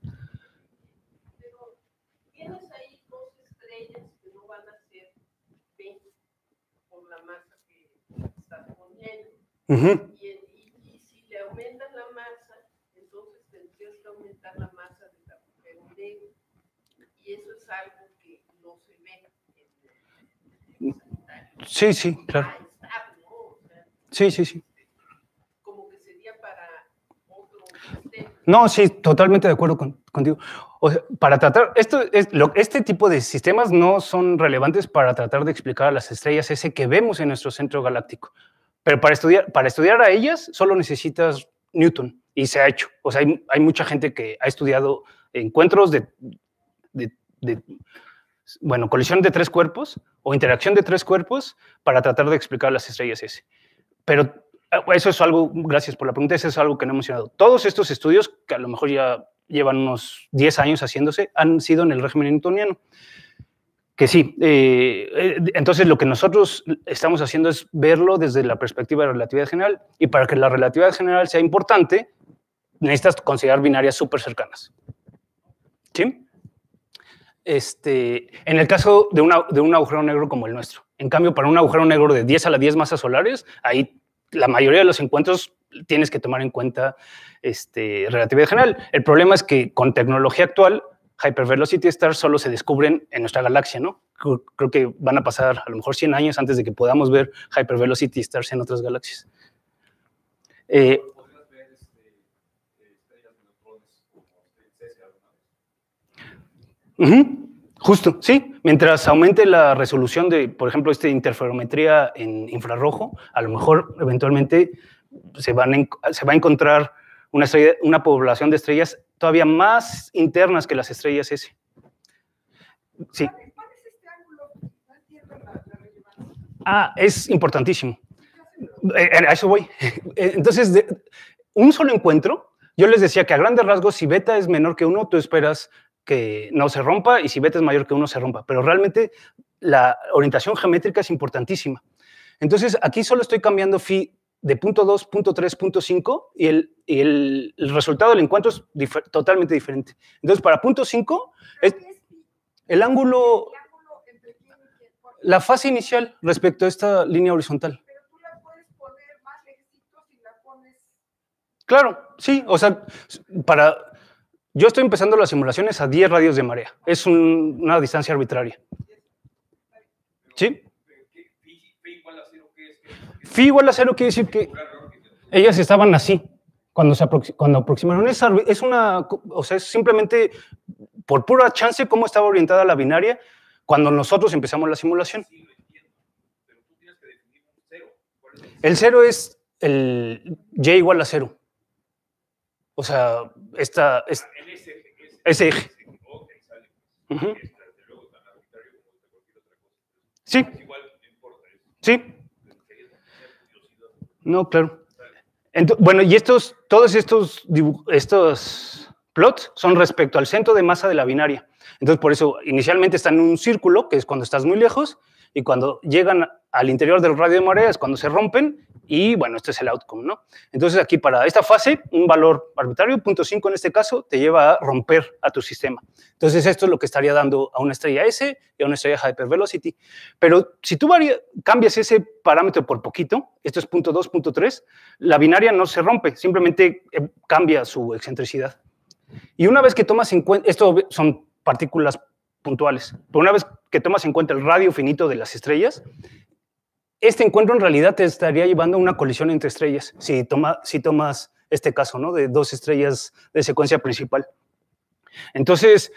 y, si le aumentas la masa, entonces tendrías que aumentar la masa del agujero negro. Y eso es algo que no se ve Sí, sí, claro. Sí, sí, sí. Como que sería para otro No, sí, totalmente de acuerdo contigo. O sea, para tratar, esto es, lo, este tipo de sistemas no son relevantes para tratar de explicar a las estrellas ese que vemos en nuestro centro galáctico. Pero para estudiar, para estudiar a ellas solo necesitas Newton y se ha hecho. O sea, hay, hay mucha gente que ha estudiado encuentros de, de, bueno, colisión de tres cuerpos o interacción de tres cuerpos para tratar de explicar las estrellas ese. Pero ah, eso es algo, gracias por la pregunta, eso es algo que no he mencionado. Todos estos estudios, que a lo mejor ya llevan unos 10 años haciéndose, han sido en el régimen newtoniano. Que sí, eh, eh, entonces lo que nosotros estamos haciendo es verlo desde la perspectiva de la relatividad general y para que la relatividad general sea importante, necesitas considerar binarias súper cercanas. ¿Sí? Este, en el caso de, una, de un agujero negro como el nuestro. En cambio, para un agujero negro de 10 a la 10 masas solares, ahí la mayoría de los encuentros tienes que tomar en cuenta este, relatividad general. El problema es que con tecnología actual hypervelocity stars solo se descubren en nuestra galaxia, ¿no? Creo que van a pasar a lo mejor 100 años antes de que podamos ver hypervelocity stars en otras galaxias. Eh, justo, sí, Mientras aumente la resolución de, por ejemplo, esta interferometría en infrarrojo, a lo mejor eventualmente se, van se va a encontrar una, una población de estrellas todavía más internas que las estrellas S. Sí. Ah, es importantísimo. Eh, a eso voy. [LAUGHS] Entonces, de, un solo encuentro, yo les decía que a grandes rasgos, si beta es menor que uno, tú esperas no se rompa y si beta es mayor que uno, se rompa. Pero realmente la orientación geométrica es importantísima. Entonces, aquí solo estoy cambiando phi de punto 2, punto 3, punto 5 y, el, y el, el, resultado del encuentro es totalmente diferente. Entonces, para punto 5, es el ángulo, la fase inicial respecto a esta línea horizontal. Claro, sí, o sea, para, yo estoy empezando las simulaciones a 10 radios de marea. Es un, una distancia arbitraria. ¿Sí? Phi igual a cero quiere decir que ellas estaban así cuando se cuando aproximaron. Es, es una, o sea, es simplemente por pura chance cómo estaba orientada la binaria cuando nosotros empezamos la simulación. El cero es el y igual a cero. O sea, esta, es, ese eje. Uh -huh. Sí. Sí. No, claro. Entonces, bueno, y estos, todos estos, estos plots son respecto al centro de masa de la binaria. Entonces, por eso, inicialmente están en un círculo, que es cuando estás muy lejos, y cuando llegan al interior del radio de marea es cuando se rompen, y bueno, este es el outcome, ¿no? Entonces, aquí para esta fase, un valor arbitrario, 0.5 en este caso, te lleva a romper a tu sistema. Entonces, esto es lo que estaría dando a una estrella S y a una estrella hypervelocity. Pero si tú cambias ese parámetro por poquito, esto es 0.2, 0.3, la binaria no se rompe, simplemente eh, cambia su excentricidad. Y una vez que tomas en cuenta, esto son partículas puntuales, pero una vez que tomas en cuenta el radio finito de las estrellas, este encuentro en realidad te estaría llevando a una colisión entre estrellas, si, toma, si tomas este caso, ¿no? De dos estrellas de secuencia principal. Entonces,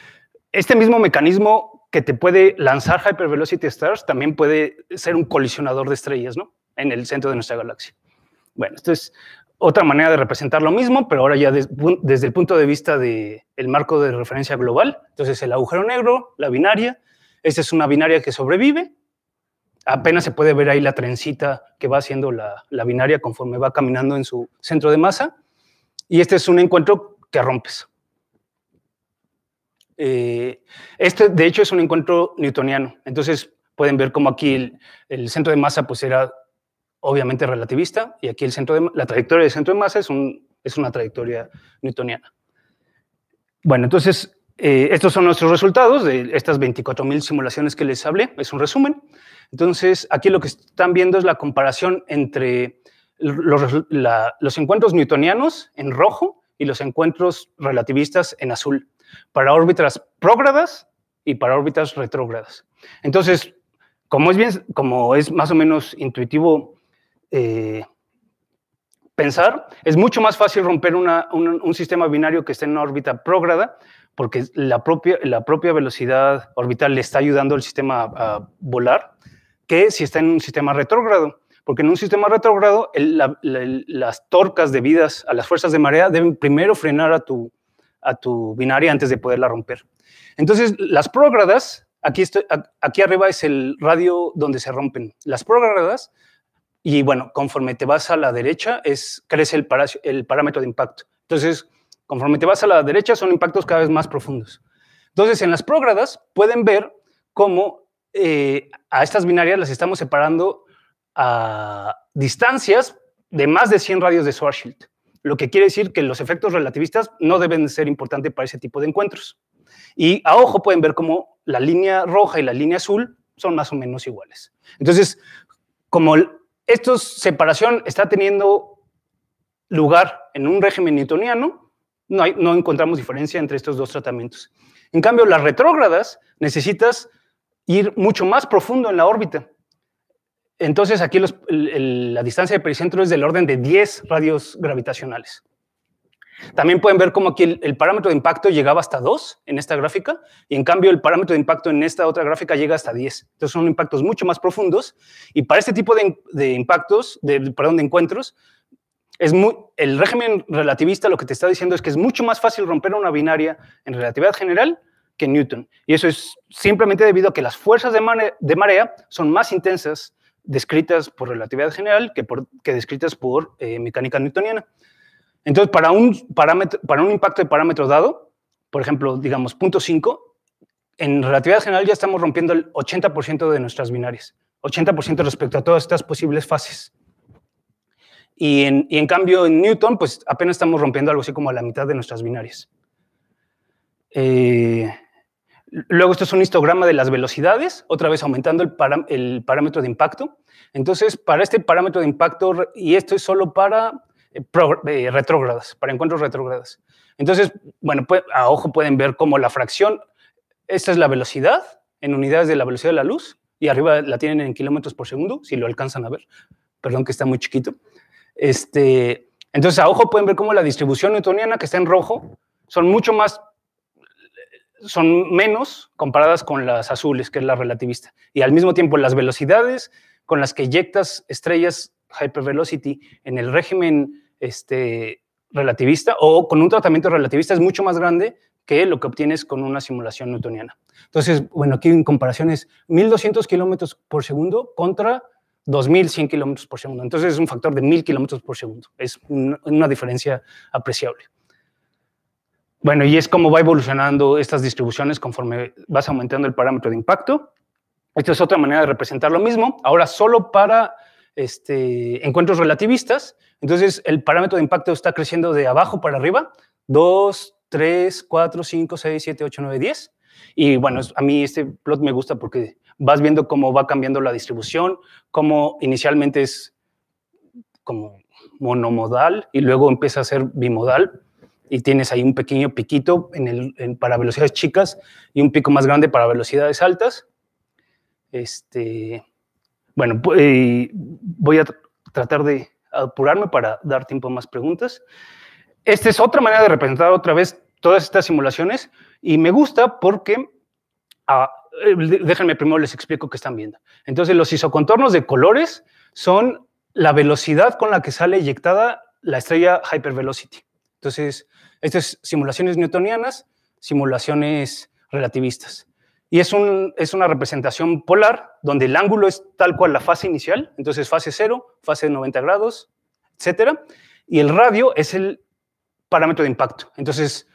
este mismo mecanismo que te puede lanzar Hypervelocity Stars también puede ser un colisionador de estrellas, ¿no? En el centro de nuestra galaxia. Bueno, esto es otra manera de representar lo mismo, pero ahora ya des, desde el punto de vista del el marco de referencia global. Entonces, el agujero negro, la binaria, esta es una binaria que sobrevive, apenas se puede ver ahí la trencita que va haciendo la, binaria conforme va caminando en su centro de masa. Y este es un encuentro que rompes. Eh, este, de hecho, es un encuentro newtoniano. Entonces, pueden ver como aquí el, centro de masa pues era obviamente relativista y aquí el centro de, la trayectoria del centro de masa es, es una trayectoria newtoniana. Bueno, entonces, eh, estos son nuestros resultados de estas 24.000 simulaciones que les hablé. Es un resumen. Entonces, aquí lo que están viendo es la comparación entre los, encuentros newtonianos en rojo y los encuentros relativistas en azul, para órbitas prógradas y para órbitas retrógradas. Entonces, como es, más o menos intuitivo eh, pensar, es mucho más fácil romper un, un, sistema binario que esté en una órbita prógrada, porque la propia, la propia velocidad orbital le está ayudando al sistema a, a volar, que si está en un sistema retrógrado. Porque en un sistema retrógrado, el, la, la, las torcas debidas a las fuerzas de marea deben primero frenar a tu, a tu binaria antes de poderla romper. Entonces, las prógradas, aquí, estoy, aquí arriba es el radio donde se rompen. Las prógradas, y bueno, conforme te vas a la derecha, es, crece el, para, el parámetro de impacto. Entonces, conforme te vas a la derecha, son impactos cada vez más profundos. Entonces, en las prógradas pueden ver cómo eh, a estas binarias las estamos separando a distancias de más de 100 radios de Schwarzschild, lo que quiere decir que los efectos relativistas no deben ser importantes para ese tipo de encuentros. Y a ojo pueden ver cómo la línea roja y la línea azul son más o menos iguales. Entonces, como esta separación está teniendo lugar en un régimen newtoniano, no, encontramos diferencia entre estos dos tratamientos. En cambio, las retrógradas necesitas ir mucho más profundo en la órbita. Entonces, aquí los, la distancia de pericentro es del orden de 10 radios gravitacionales. También pueden ver cómo aquí el, parámetro de impacto llegaba hasta 2 en esta gráfica y en cambio el parámetro de impacto en esta otra gráfica llega hasta 10. Entonces son impactos mucho más profundos y para este tipo de, impactos, de, perdón, de encuentros, es muy, el régimen relativista lo que te está diciendo es que es mucho más fácil romper una binaria en relatividad general que Newton. Y eso es simplemente debido a que las fuerzas de, marea son más intensas descritas por relatividad general que, descritas por eh, mecánica newtoniana. Entonces, para un, parámetro, para un impacto de parámetro dado, por ejemplo, digamos, punto 5, en relatividad general ya estamos rompiendo el 80% de nuestras binarias, 80% respecto a todas estas posibles fases. Y en, y en, cambio, en Newton, pues apenas estamos rompiendo algo así como a la mitad de nuestras binarias. Eh, luego, esto es un histograma de las velocidades, otra vez aumentando el, parámetro de impacto. Entonces, para este parámetro de impacto, y esto es solo para eh, retrógradas, para encuentros retrógradas. Entonces, bueno, pues, a ojo pueden ver cómo la fracción, esta es la velocidad en unidades de la velocidad de la luz, y arriba la tienen en kilómetros por segundo, si lo alcanzan a ver. Perdón que está muy chiquito. Este, entonces, a ojo pueden ver cómo la distribución newtoniana, que está en rojo, son mucho más, son menos comparadas con las azules, que es la relativista. Y al mismo tiempo, las velocidades con las que eyectas estrellas hypervelocity en el régimen este, relativista o con un tratamiento relativista es mucho más grande que lo que obtienes con una simulación newtoniana. Entonces, bueno, aquí en comparación es 1200 kilómetros por segundo contra 2100 kilómetros por segundo. Entonces es un factor de 1000 kilómetros por segundo. Es una diferencia apreciable. Bueno, y es como va evolucionando estas distribuciones conforme vas aumentando el parámetro de impacto. Esta es otra manera de representar lo mismo, ahora solo para este, encuentros relativistas. Entonces, el parámetro de impacto está creciendo de abajo para arriba. 2, 3, 4, 5, 6, 7, 8, 9, 10. Y bueno, a mí este plot me gusta porque vas viendo cómo va cambiando la distribución, cómo inicialmente es como monomodal y luego empieza a ser bimodal y tienes ahí un pequeño piquito en para velocidades chicas y un pico más grande para velocidades altas. Este, bueno, eh, voy a tratar de apurarme para dar tiempo a más preguntas. Esta es otra manera de representar otra vez todas estas simulaciones y me gusta porque, ah, eh, déjenme primero les explico qué están viendo. Entonces, los isocontornos de colores son la velocidad con la que sale eyectada la estrella hypervelocity. Entonces, estas simulaciones newtonianas, simulaciones relativistas. Y es, un, es una representación polar donde el ángulo es tal cual la fase inicial, entonces fase 0, fase de 90 grados, etc. Y el radio es el parámetro de impacto. Entonces,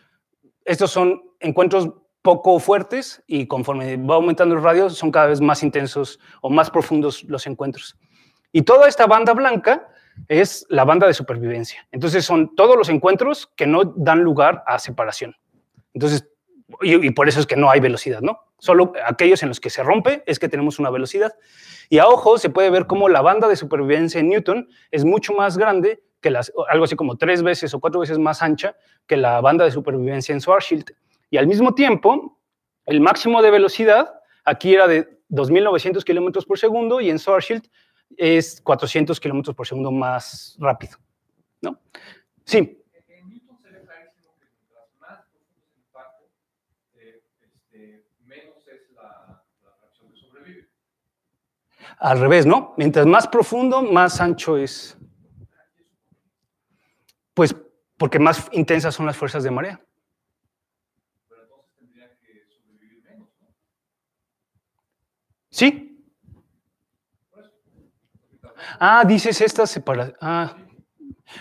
estos son encuentros poco fuertes y conforme va aumentando el radio son cada vez más intensos o más profundos los encuentros. Y toda esta banda blanca es la banda de supervivencia. Entonces son todos los encuentros que no dan lugar a separación. Entonces, y, y por eso es que no hay velocidad, ¿no? Solo aquellos en los que se rompe es que tenemos una velocidad. Y a ojo se puede ver cómo la banda de supervivencia en Newton es mucho más grande que las, algo así como tres veces o cuatro veces más ancha que la banda de supervivencia en Schwarzschild. Y al mismo tiempo, el máximo de velocidad aquí era de 2.900 kilómetros por segundo y en Schwarzschild es 400 kilómetros por segundo más rápido. ¿no? Sí. Al revés, ¿no? Mientras más profundo, más ancho es. Pues porque más intensas son las fuerzas de marea. Tendría que sobrevivir menos, ¿no? Sí. Ah, dices esta separación. Ah.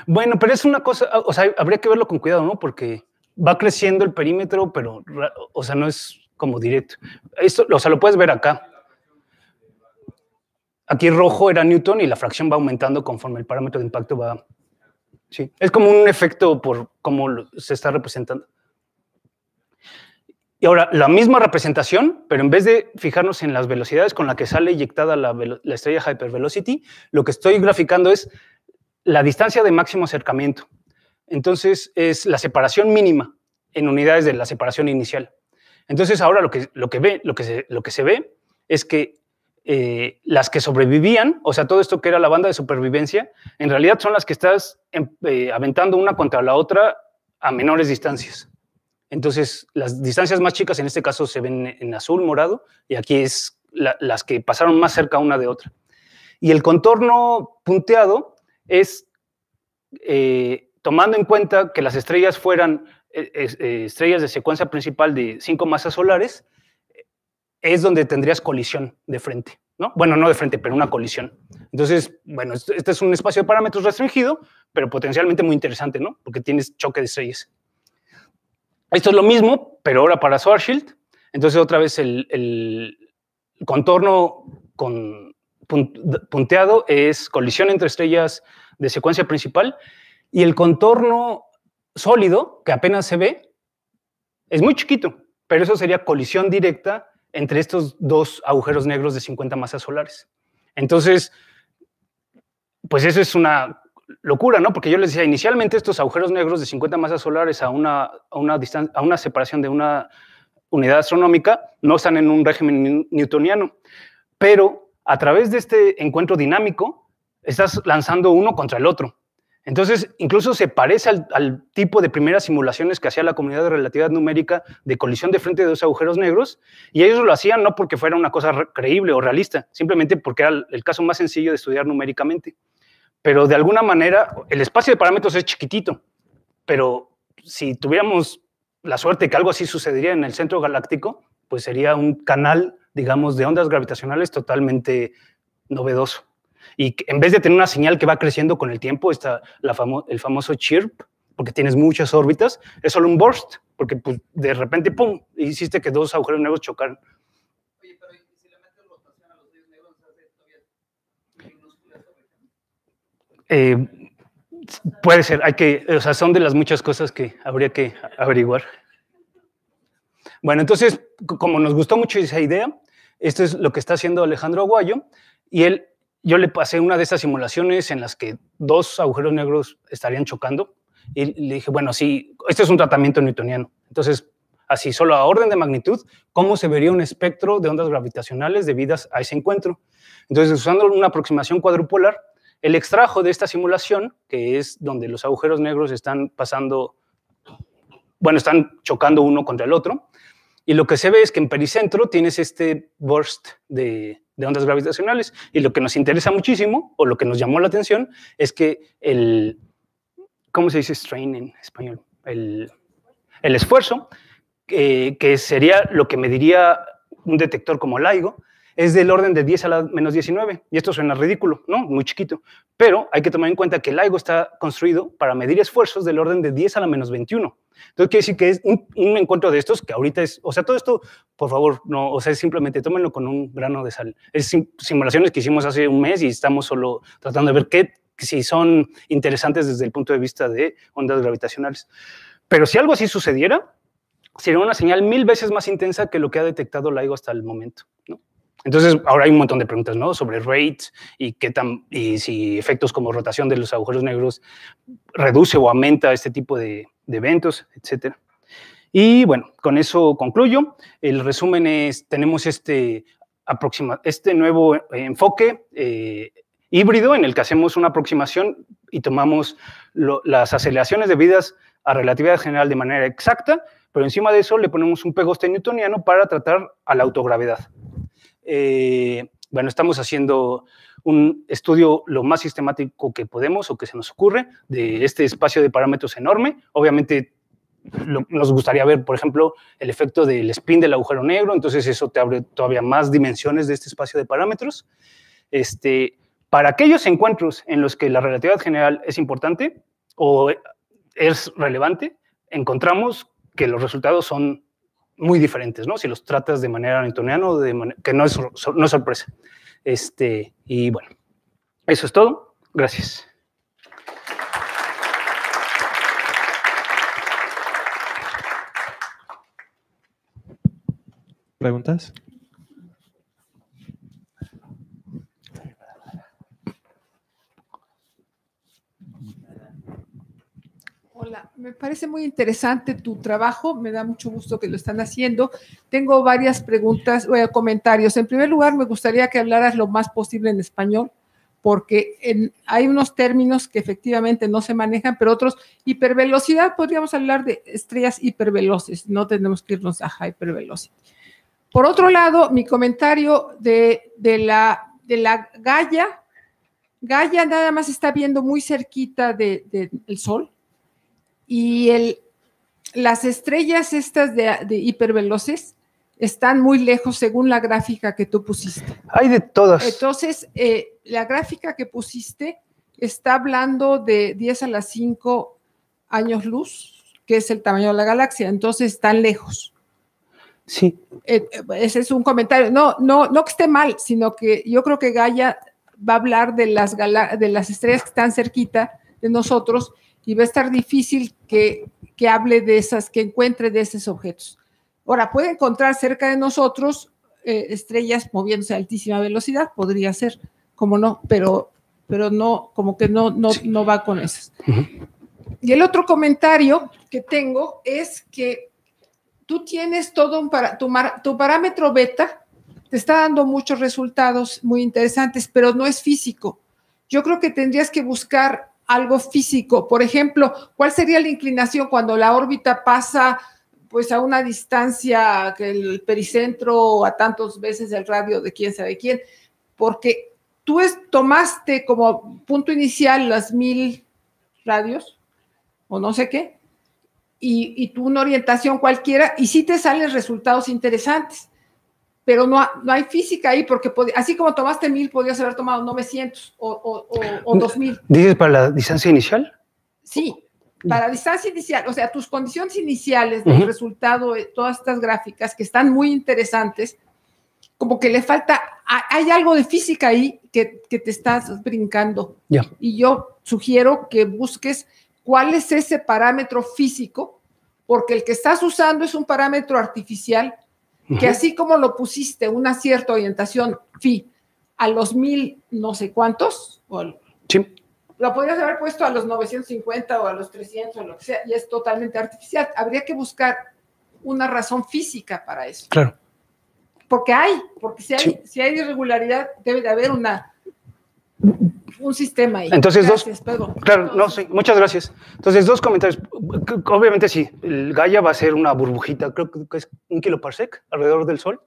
Bueno, pero es una cosa, o sea, habría que verlo con cuidado, ¿no? Porque va creciendo el perímetro, pero, o sea, no es como directo. Esto, o sea, lo puedes ver acá. Aquí rojo era Newton y la fracción va aumentando conforme el parámetro de impacto va... Sí, es como un efecto por cómo se está representando. Y ahora, la misma representación, pero en vez de fijarnos en las velocidades con las que sale eyectada la, la estrella hypervelocity, lo que estoy graficando es la distancia de máximo acercamiento. Entonces, es la separación mínima en unidades de la separación inicial. Entonces, ahora lo que, lo que, ve, lo que, se, lo que se ve es que eh, las que sobrevivían, o sea, todo esto que era la banda de supervivencia, en realidad son las que estás em, eh, aventando una contra la otra a menores distancias. Entonces, las distancias más chicas en este caso se ven en azul, morado, y aquí es las que pasaron más cerca una de otra. Y el contorno punteado es eh, tomando en cuenta que las estrellas fueran eh, eh, estrellas de secuencia principal de cinco masas solares, es donde tendrías colisión de frente. ¿no? Bueno, no de frente, pero una colisión. Entonces, bueno, este es un espacio de parámetros restringido, pero potencialmente muy interesante, ¿no? Porque tienes choque de estrellas. Esto es lo mismo, pero ahora para Schwarzschild. Entonces, otra vez el, contorno con punteado es colisión entre estrellas de secuencia principal y el contorno sólido, que apenas se ve, es muy chiquito, pero eso sería colisión directa entre estos dos agujeros negros de 50 masas solares. Entonces, pues eso es una locura, ¿no? Porque yo les decía, inicialmente estos agujeros negros de 50 masas solares a una, a una, a una separación de una unidad astronómica no están en un régimen newtoniano, pero a través de este encuentro dinámico estás lanzando uno contra el otro. Entonces, incluso se parece al, tipo de primeras simulaciones que hacía la comunidad de relatividad numérica de colisión de frente de dos agujeros negros, y ellos lo hacían no porque fuera una cosa creíble o realista, simplemente porque era el caso más sencillo de estudiar numéricamente. Pero de alguna manera, el espacio de parámetros es chiquitito, pero si tuviéramos la suerte que algo así sucedería en el centro galáctico, pues sería un canal, digamos, de ondas gravitacionales totalmente novedoso. Y en vez de tener una señal que va creciendo con el tiempo, está la el famoso chirp, porque tienes muchas órbitas, es solo un burst, porque pues, de repente, ¡pum!, hiciste que dos agujeros negros chocaran. Oye, pero si le metes rotación a los negros, eh, puede ser, hay que, o sea, son de las muchas cosas que habría que averiguar. Bueno, entonces, como nos gustó mucho esa idea, esto es lo que está haciendo Alejandro Aguayo, y él yo le pasé una de esas simulaciones en las que dos agujeros negros estarían chocando y le dije, bueno, sí, este es un tratamiento newtoniano. Entonces, así, solo a orden de magnitud, ¿cómo se vería un espectro de ondas gravitacionales debidas a ese encuentro? Entonces, usando una aproximación cuadrupolar, él extrajo de esta simulación, que es donde los agujeros negros están pasando, bueno, están chocando uno contra el otro, y lo que se ve es que en pericentro tienes este burst de, ondas gravitacionales. Y lo que nos interesa muchísimo, o lo que nos llamó la atención, es que el, ¿cómo se dice strain en español? El, el esfuerzo, que sería lo que mediría un detector como LIGO, es del orden de 10 a la menos 19. Y esto suena ridículo, ¿no? Muy chiquito. Pero hay que tomar en cuenta que el LIGO está construido para medir esfuerzos del orden de 10 a la menos 21. Entonces, quiere decir que es un, encuentro de estos que ahorita es, o sea, todo esto, por favor, no, o sea, simplemente tómenlo con un grano de sal. Es simulaciones que hicimos hace un mes y estamos solo tratando de ver qué, si son interesantes desde el punto de vista de ondas gravitacionales. Pero si algo así sucediera, sería una señal mil veces más intensa que lo que ha detectado LIGO hasta el momento, ¿no? Entonces, ahora hay un montón de preguntas, ¿no? Sobre rates y qué tan, y si efectos como rotación de los agujeros negros reduce o aumenta este tipo de, eventos, etc. Y bueno, con eso concluyo. El resumen es, tenemos este, aproxima, este nuevo enfoque eh, híbrido en el que hacemos una aproximación y tomamos las aceleraciones debidas a relatividad general de manera exacta, pero encima de eso le ponemos un pegoste newtoniano para tratar a la autogravedad. Eh, bueno, estamos haciendo un estudio lo más sistemático que podemos o que se nos ocurre de este espacio de parámetros enorme. Obviamente nos gustaría ver, por ejemplo, el efecto del spin del agujero negro, entonces eso te abre todavía más dimensiones de este espacio de parámetros. Este, para aquellos encuentros en los que la relatividad general es importante o es relevante, encontramos que los resultados son muy diferentes, ¿no? Si los tratas de manera newtoniana o de que no es, no es sorpresa. Este, y bueno, eso es todo. Gracias. ¿Preguntas? Hola, me parece muy interesante tu trabajo, me da mucho gusto que lo están haciendo. Tengo varias preguntas, eh, comentarios. En primer lugar, me gustaría que hablaras lo más posible en español, porque hay unos términos que efectivamente no se manejan, pero otros, hipervelocidad, podríamos hablar de estrellas hiperveloces, no tenemos que irnos a hypervelocity. Por otro lado, mi comentario de, de la, de la Gaia, Gaia nada más está viendo muy cerquita de- de- del Sol y el, las estrellas estas de, de hiperveloces están muy lejos según la gráfica que tú pusiste. Hay de todas. Entonces, eh, la gráfica que pusiste está hablando de 10 a las 5 años luz, que es el tamaño de la galaxia, entonces están lejos. sí, Eh, eh, ese es un comentario. No, no, no que esté mal, sino que yo creo que Gaia va a hablar de las, gala- de las estrellas que están cerquita de nosotros y va a estar difícil que, que hable de esas, que encuentre de esos objetos. Ahora, puede encontrar cerca de nosotros eh, estrellas moviéndose a altísima velocidad, podría ser, como no, pero, pero no, como que no, no, Sí. no va con esas. Y el otro comentario que tengo es que tú tienes todo un para, tu, mar- tu parámetro beta te está dando muchos resultados muy interesantes, pero no es físico. Yo creo que tendrías que buscar algo físico. Por ejemplo, ¿cuál sería la inclinación cuando la órbita pasa pues a una distancia que el pericentro a tantos veces el radio de quién sabe quién? Porque tú es- tomaste como punto inicial las mil radios o no sé qué, y, y tú una orientación cualquiera, y sí te salen resultados interesantes, pero no, no hay física ahí, porque así como tomaste mil, podrías haber tomado 900 o, o, o, o 2000. ¿Dices para la distancia inicial? Sí, para distancia inicial, o sea, tus condiciones iniciales del Ujú. resultado de todas estas gráficas que están muy interesantes, como que le falta, ha- hay algo de física ahí que, que te estás brincando. Ya. Y yo sugiero que busques cuál es ese parámetro físico, porque el que estás usando es un parámetro artificial que así como lo pusiste una cierta orientación phi a los mil no sé cuántos, o Sí, lo podrías haber puesto a los 950 o a los 300 o lo que sea, y es totalmente artificial. Habría que buscar una razón física para eso. claro. Porque hay, porque si hay, Sí. si hay irregularidad, debe de haber una, un sistema ahí. Entonces, dos-. Claro, no, sí, muchas gracias. Entonces, dos comentarios. Obviamente sí, el Gaia va a ser una burbujita, creo que es un kiloparsec alrededor del Sol.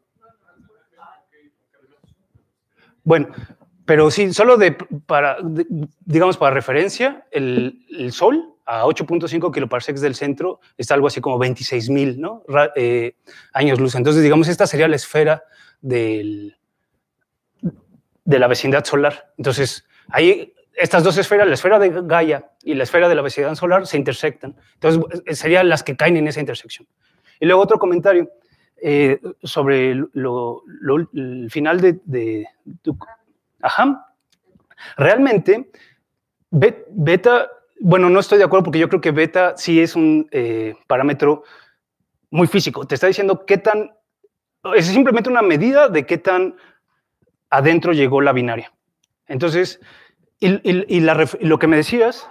Bueno, pero sí, solo de, para, de- digamos, para referencia, el, el Sol a 8.5 kiloparsecs del centro está algo así como 26.000 ¿no? Eh, años luz. Entonces, digamos, esta sería la esfera del, de la vecindad solar. Entonces, ahí estas dos esferas, la esfera de Gaia y la esfera de la vecindad solar, se intersectan. Entonces, eh, serían las que caen en esa intersección. Y luego otro comentario eh, sobre lo- el final de, de tu- Ajá. Realmente, be- beta, bueno, no estoy de acuerdo porque yo creo que beta sí es un eh, parámetro muy físico. Te está diciendo qué tan, es simplemente una medida de qué tan adentro llegó la binaria. Entonces, y, y- y lo que me decías,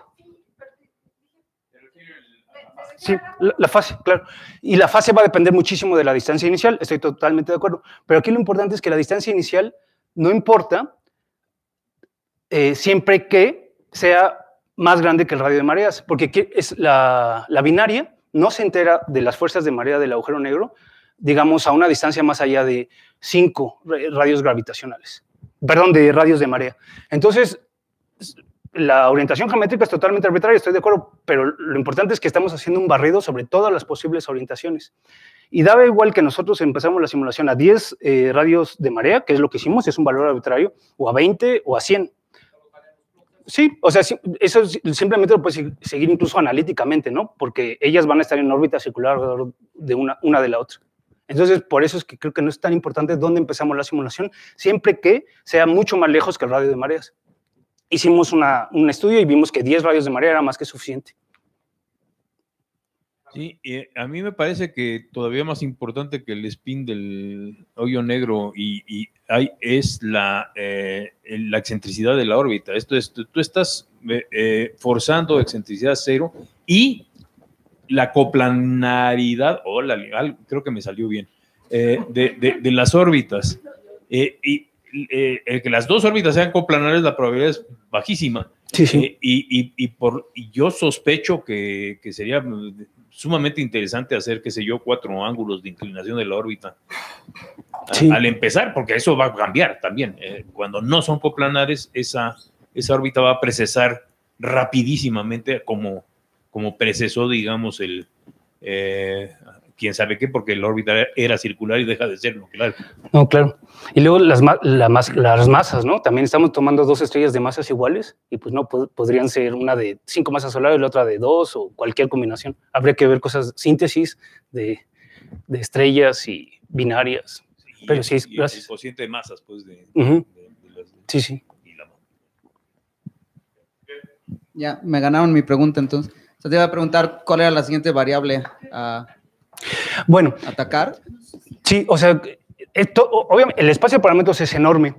sí, la, la fase, claro. Y la fase va a depender muchísimo de la distancia inicial, estoy totalmente de acuerdo. Pero aquí lo importante es que la distancia inicial no importa eh, siempre que sea más grande que el radio de mareas, porque es la, la binaria no se entera de las fuerzas de marea del agujero negro, digamos, a una distancia más allá de 5 radios gravitacionales, perdón, de radios de marea. Entonces, la orientación geométrica es totalmente arbitraria, estoy de acuerdo, pero lo importante es que estamos haciendo un barrido sobre todas las posibles orientaciones. Y daba igual que nosotros empezamos la simulación a 10 eh, radios de marea, que es lo que hicimos, es un valor arbitrario, o a 20 o a 100. Sí, o sea, eso simplemente lo puedes seguir incluso analíticamente, ¿no? Porque ellas van a estar en órbita circular alrededor de una, una de la otra. Entonces, por eso es que creo que no es tan importante dónde empezamos la simulación, siempre que sea mucho más lejos que el radio de mareas. Hicimos una- un estudio y vimos que 10 radios de marea era más que suficiente. Sí, a mí me parece que todavía más importante que el spin del hoyo negro y, y es la, eh, la excentricidad de la órbita. Esto es, tú, estás eh, eh, forzando excentricidad cero y la coplanaridad, hola, creo que me salió bien, de, de- las órbitas. Y eh, el que las dos órbitas sean coplanares, la probabilidad es bajísima. Sí, sí. Eh, y, y- y por, y yo sospecho que, que sería sumamente interesante hacer, qué sé yo, cuatro ángulos de inclinación de la órbita. A- Sí. Al empezar, porque eso va a cambiar también. Eh, cuando no son coplanares, esa, esa órbita va a precesar rapidísimamente como, como precesó, digamos, el... eh, quién sabe qué, porque la órbita era circular y deja de serlo, claro. No, claro. Y luego las, ma- la mas- las masas, ¿no? También estamos tomando dos estrellas de masas iguales y pues no, pod- podrían ser una de cinco masas solares y la otra de dos o cualquier combinación. Habría que ver cosas, síntesis de, de estrellas y binarias. Y- Pero sí, y gracias. El cociente de masas, pues, de, Ujú. de- de las- Sí, sí. y la- Ya, me ganaron mi pregunta entonces. O sea, te iba a preguntar cuál era la siguiente variable a Bueno, atacar. Sí, o sea, esto, obviamente, el espacio de parámetros es enorme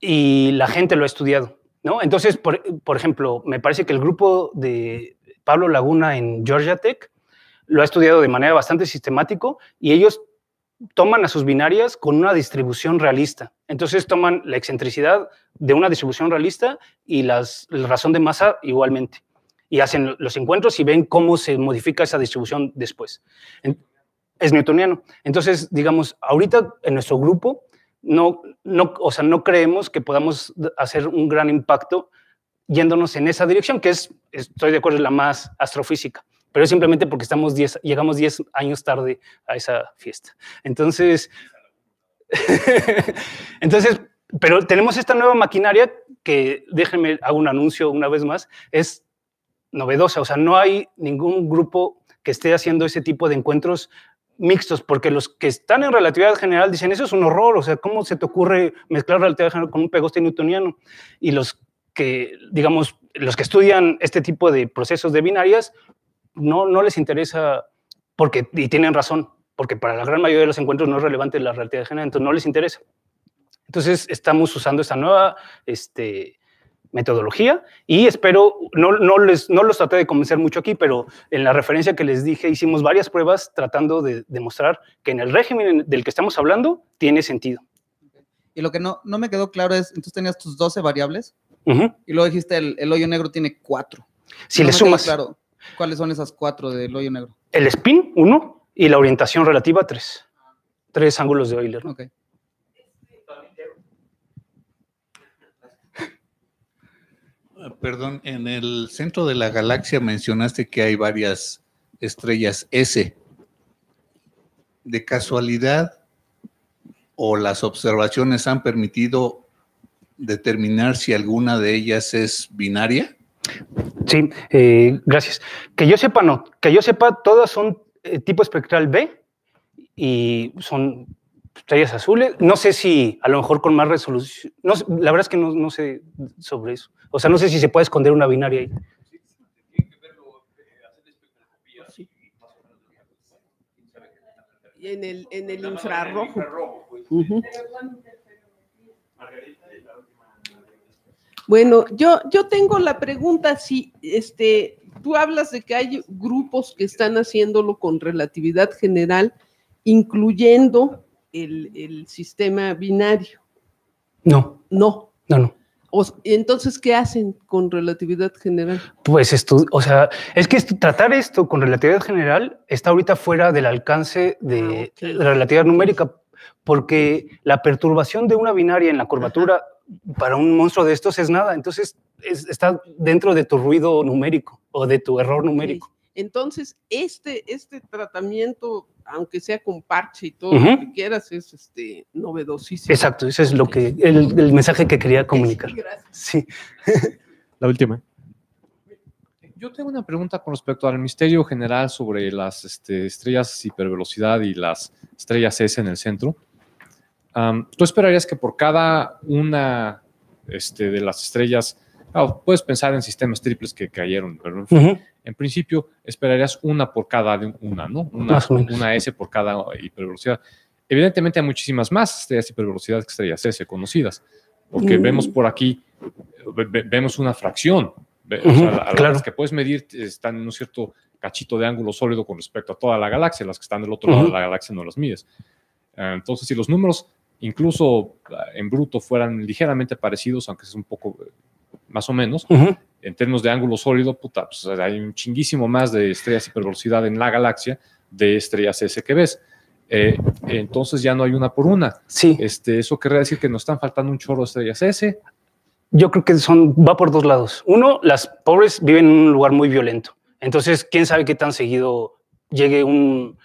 y la gente lo ha estudiado, ¿no? Entonces, por, por ejemplo, me parece que el grupo de Pablo Laguna en Georgia Tech lo ha estudiado de manera bastante sistemático y ellos toman a sus binarias con una distribución realista. Entonces toman la excentricidad de una distribución realista y las, la razón de masa igualmente. Y hacen los encuentros y ven cómo se modifica esa distribución después. Es newtoniano. Entonces, digamos, ahorita en nuestro grupo, no, no, o sea, no creemos que podamos hacer un gran impacto yéndonos en esa dirección, que es, estoy de acuerdo, es la más astrofísica, pero es simplemente porque estamos 10, llegamos 10 años tarde a esa fiesta. Entonces, [LAUGHS] entonces, pero tenemos esta nueva maquinaria que, déjenme, hago un anuncio una vez más, es novedosa, o sea, no hay ningún grupo que esté haciendo ese tipo de encuentros mixtos, porque los que están en relatividad general dicen, eso es un horror, o sea, ¿cómo se te ocurre mezclar relatividad general con un pegoste newtoniano? Y los que, digamos, los que estudian este tipo de procesos de binarias, no, no les interesa, porque, y tienen razón, porque para la gran mayoría de los encuentros no es relevante la relatividad general, entonces no les interesa. Entonces estamos usando esta nueva este, metodología y espero, no, no, les, no los traté de convencer mucho aquí, pero en la referencia que les dije hicimos varias pruebas tratando de demostrar que en el régimen del que estamos hablando tiene sentido. Y lo que no, no me quedó claro es, entonces tenías tus 12 variables Ujú. y luego dijiste el, el hoyo negro tiene cuatro. Si No le sumas claro cuáles son esas cuatro del hoyo negro. el spin, uno, y la orientación relativa, tres. Tres ángulos de Euler. ¿no? Ok. Perdón, en el centro de la galaxia mencionaste que hay varias estrellas S. ¿De casualidad o las observaciones han permitido determinar si alguna de ellas es binaria? Sí, eh, gracias. Que yo sepa, no. Que yo sepa, todas son eh, tipo espectral B y son estrellas azules. No sé si a lo mejor con más resolución. No, sé, la verdad es que no, no sé sobre eso. O sea, no sé si se puede esconder una binaria ahí. Y en el, en el infrarrojo. Ujú. Bueno, yo, yo tengo la pregunta si este, tú hablas de que hay grupos que están haciéndolo con relatividad general, incluyendo el, el sistema binario. No, No. no, no. O- entonces, ¿qué hacen con relatividad general? Pues esto, o sea, es que esto- tratar esto con relatividad general está ahorita fuera del alcance de, Ah, de la relatividad numérica, porque la perturbación de una binaria en la curvatura para un monstruo de estos es nada. Entonces es- está dentro de tu ruido numérico o de tu error numérico. Entonces, este, este tratamiento, aunque sea con parche y todo Ujú. lo que quieras, es este, novedosísimo. Exacto, ese es lo que el, el mensaje que quería comunicar. Gracias. Sí. [LAUGHS] La última. Yo tengo una pregunta con respecto al misterio general sobre las este, estrellas hipervelocidad y las estrellas S en el centro. Am, ¿Tú esperarías que por cada una este, de las estrellas, claro, puedes pensar en sistemas triples que cayeron, pero en, fin, Ujú. En principio esperarías una por cada una, ¿no? Una, S por cada hipervelocidad. Evidentemente hay muchísimas más estrellas hipervelocidad que estrellas S conocidas, porque Mm. vemos por aquí, ve- ve- vemos una fracción. Ve- o sea, la- claro. Las que puedes medir están en un cierto cachito de ángulo sólido con respecto a toda la galaxia, las que están del otro lado de la galaxia no las mides. Eh, Entonces, si los números incluso ah, en bruto fueran ligeramente parecidos, aunque es un poco más o menos, en términos de ángulo sólido, puta, pues hay un chinguísimo más de estrellas hipervelocidad en la galaxia de estrellas S que ves. Eh, entonces ya no hay una por una. Sí, Este, eso querría decir que nos están faltando un chorro de estrellas S. yo creo que son, va por dos lados. Uno, las pobres viven en un lugar muy violento. Entonces, quién sabe qué tan seguido llegue un,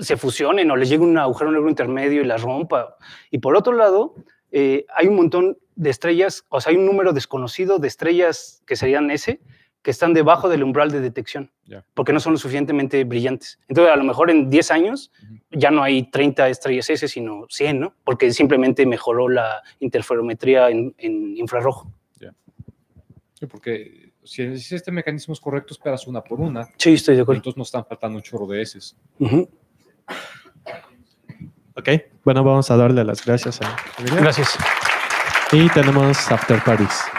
se fusionen o les llegue un agujero negro intermedio y las rompa. Y por otro lado, eh, hay un montón de estrellas, o sea, hay un número desconocido de estrellas que serían S, que están debajo del umbral de detección, Ya. porque no son lo suficientemente brillantes. Entonces, a lo mejor en 10 años ya no hay 30 estrellas S, sino 100, ¿no? Porque simplemente mejoró la interferometría en, en infrarrojo. Sí, Porque si, este mecanismo es correcto, esperas una por una. Sí, estoy de acuerdo. Entonces nos están faltando un chorro de S. Ujú. Ok, bueno, vamos a darle las gracias a Emilio. Gracias. Y tenemos after parties.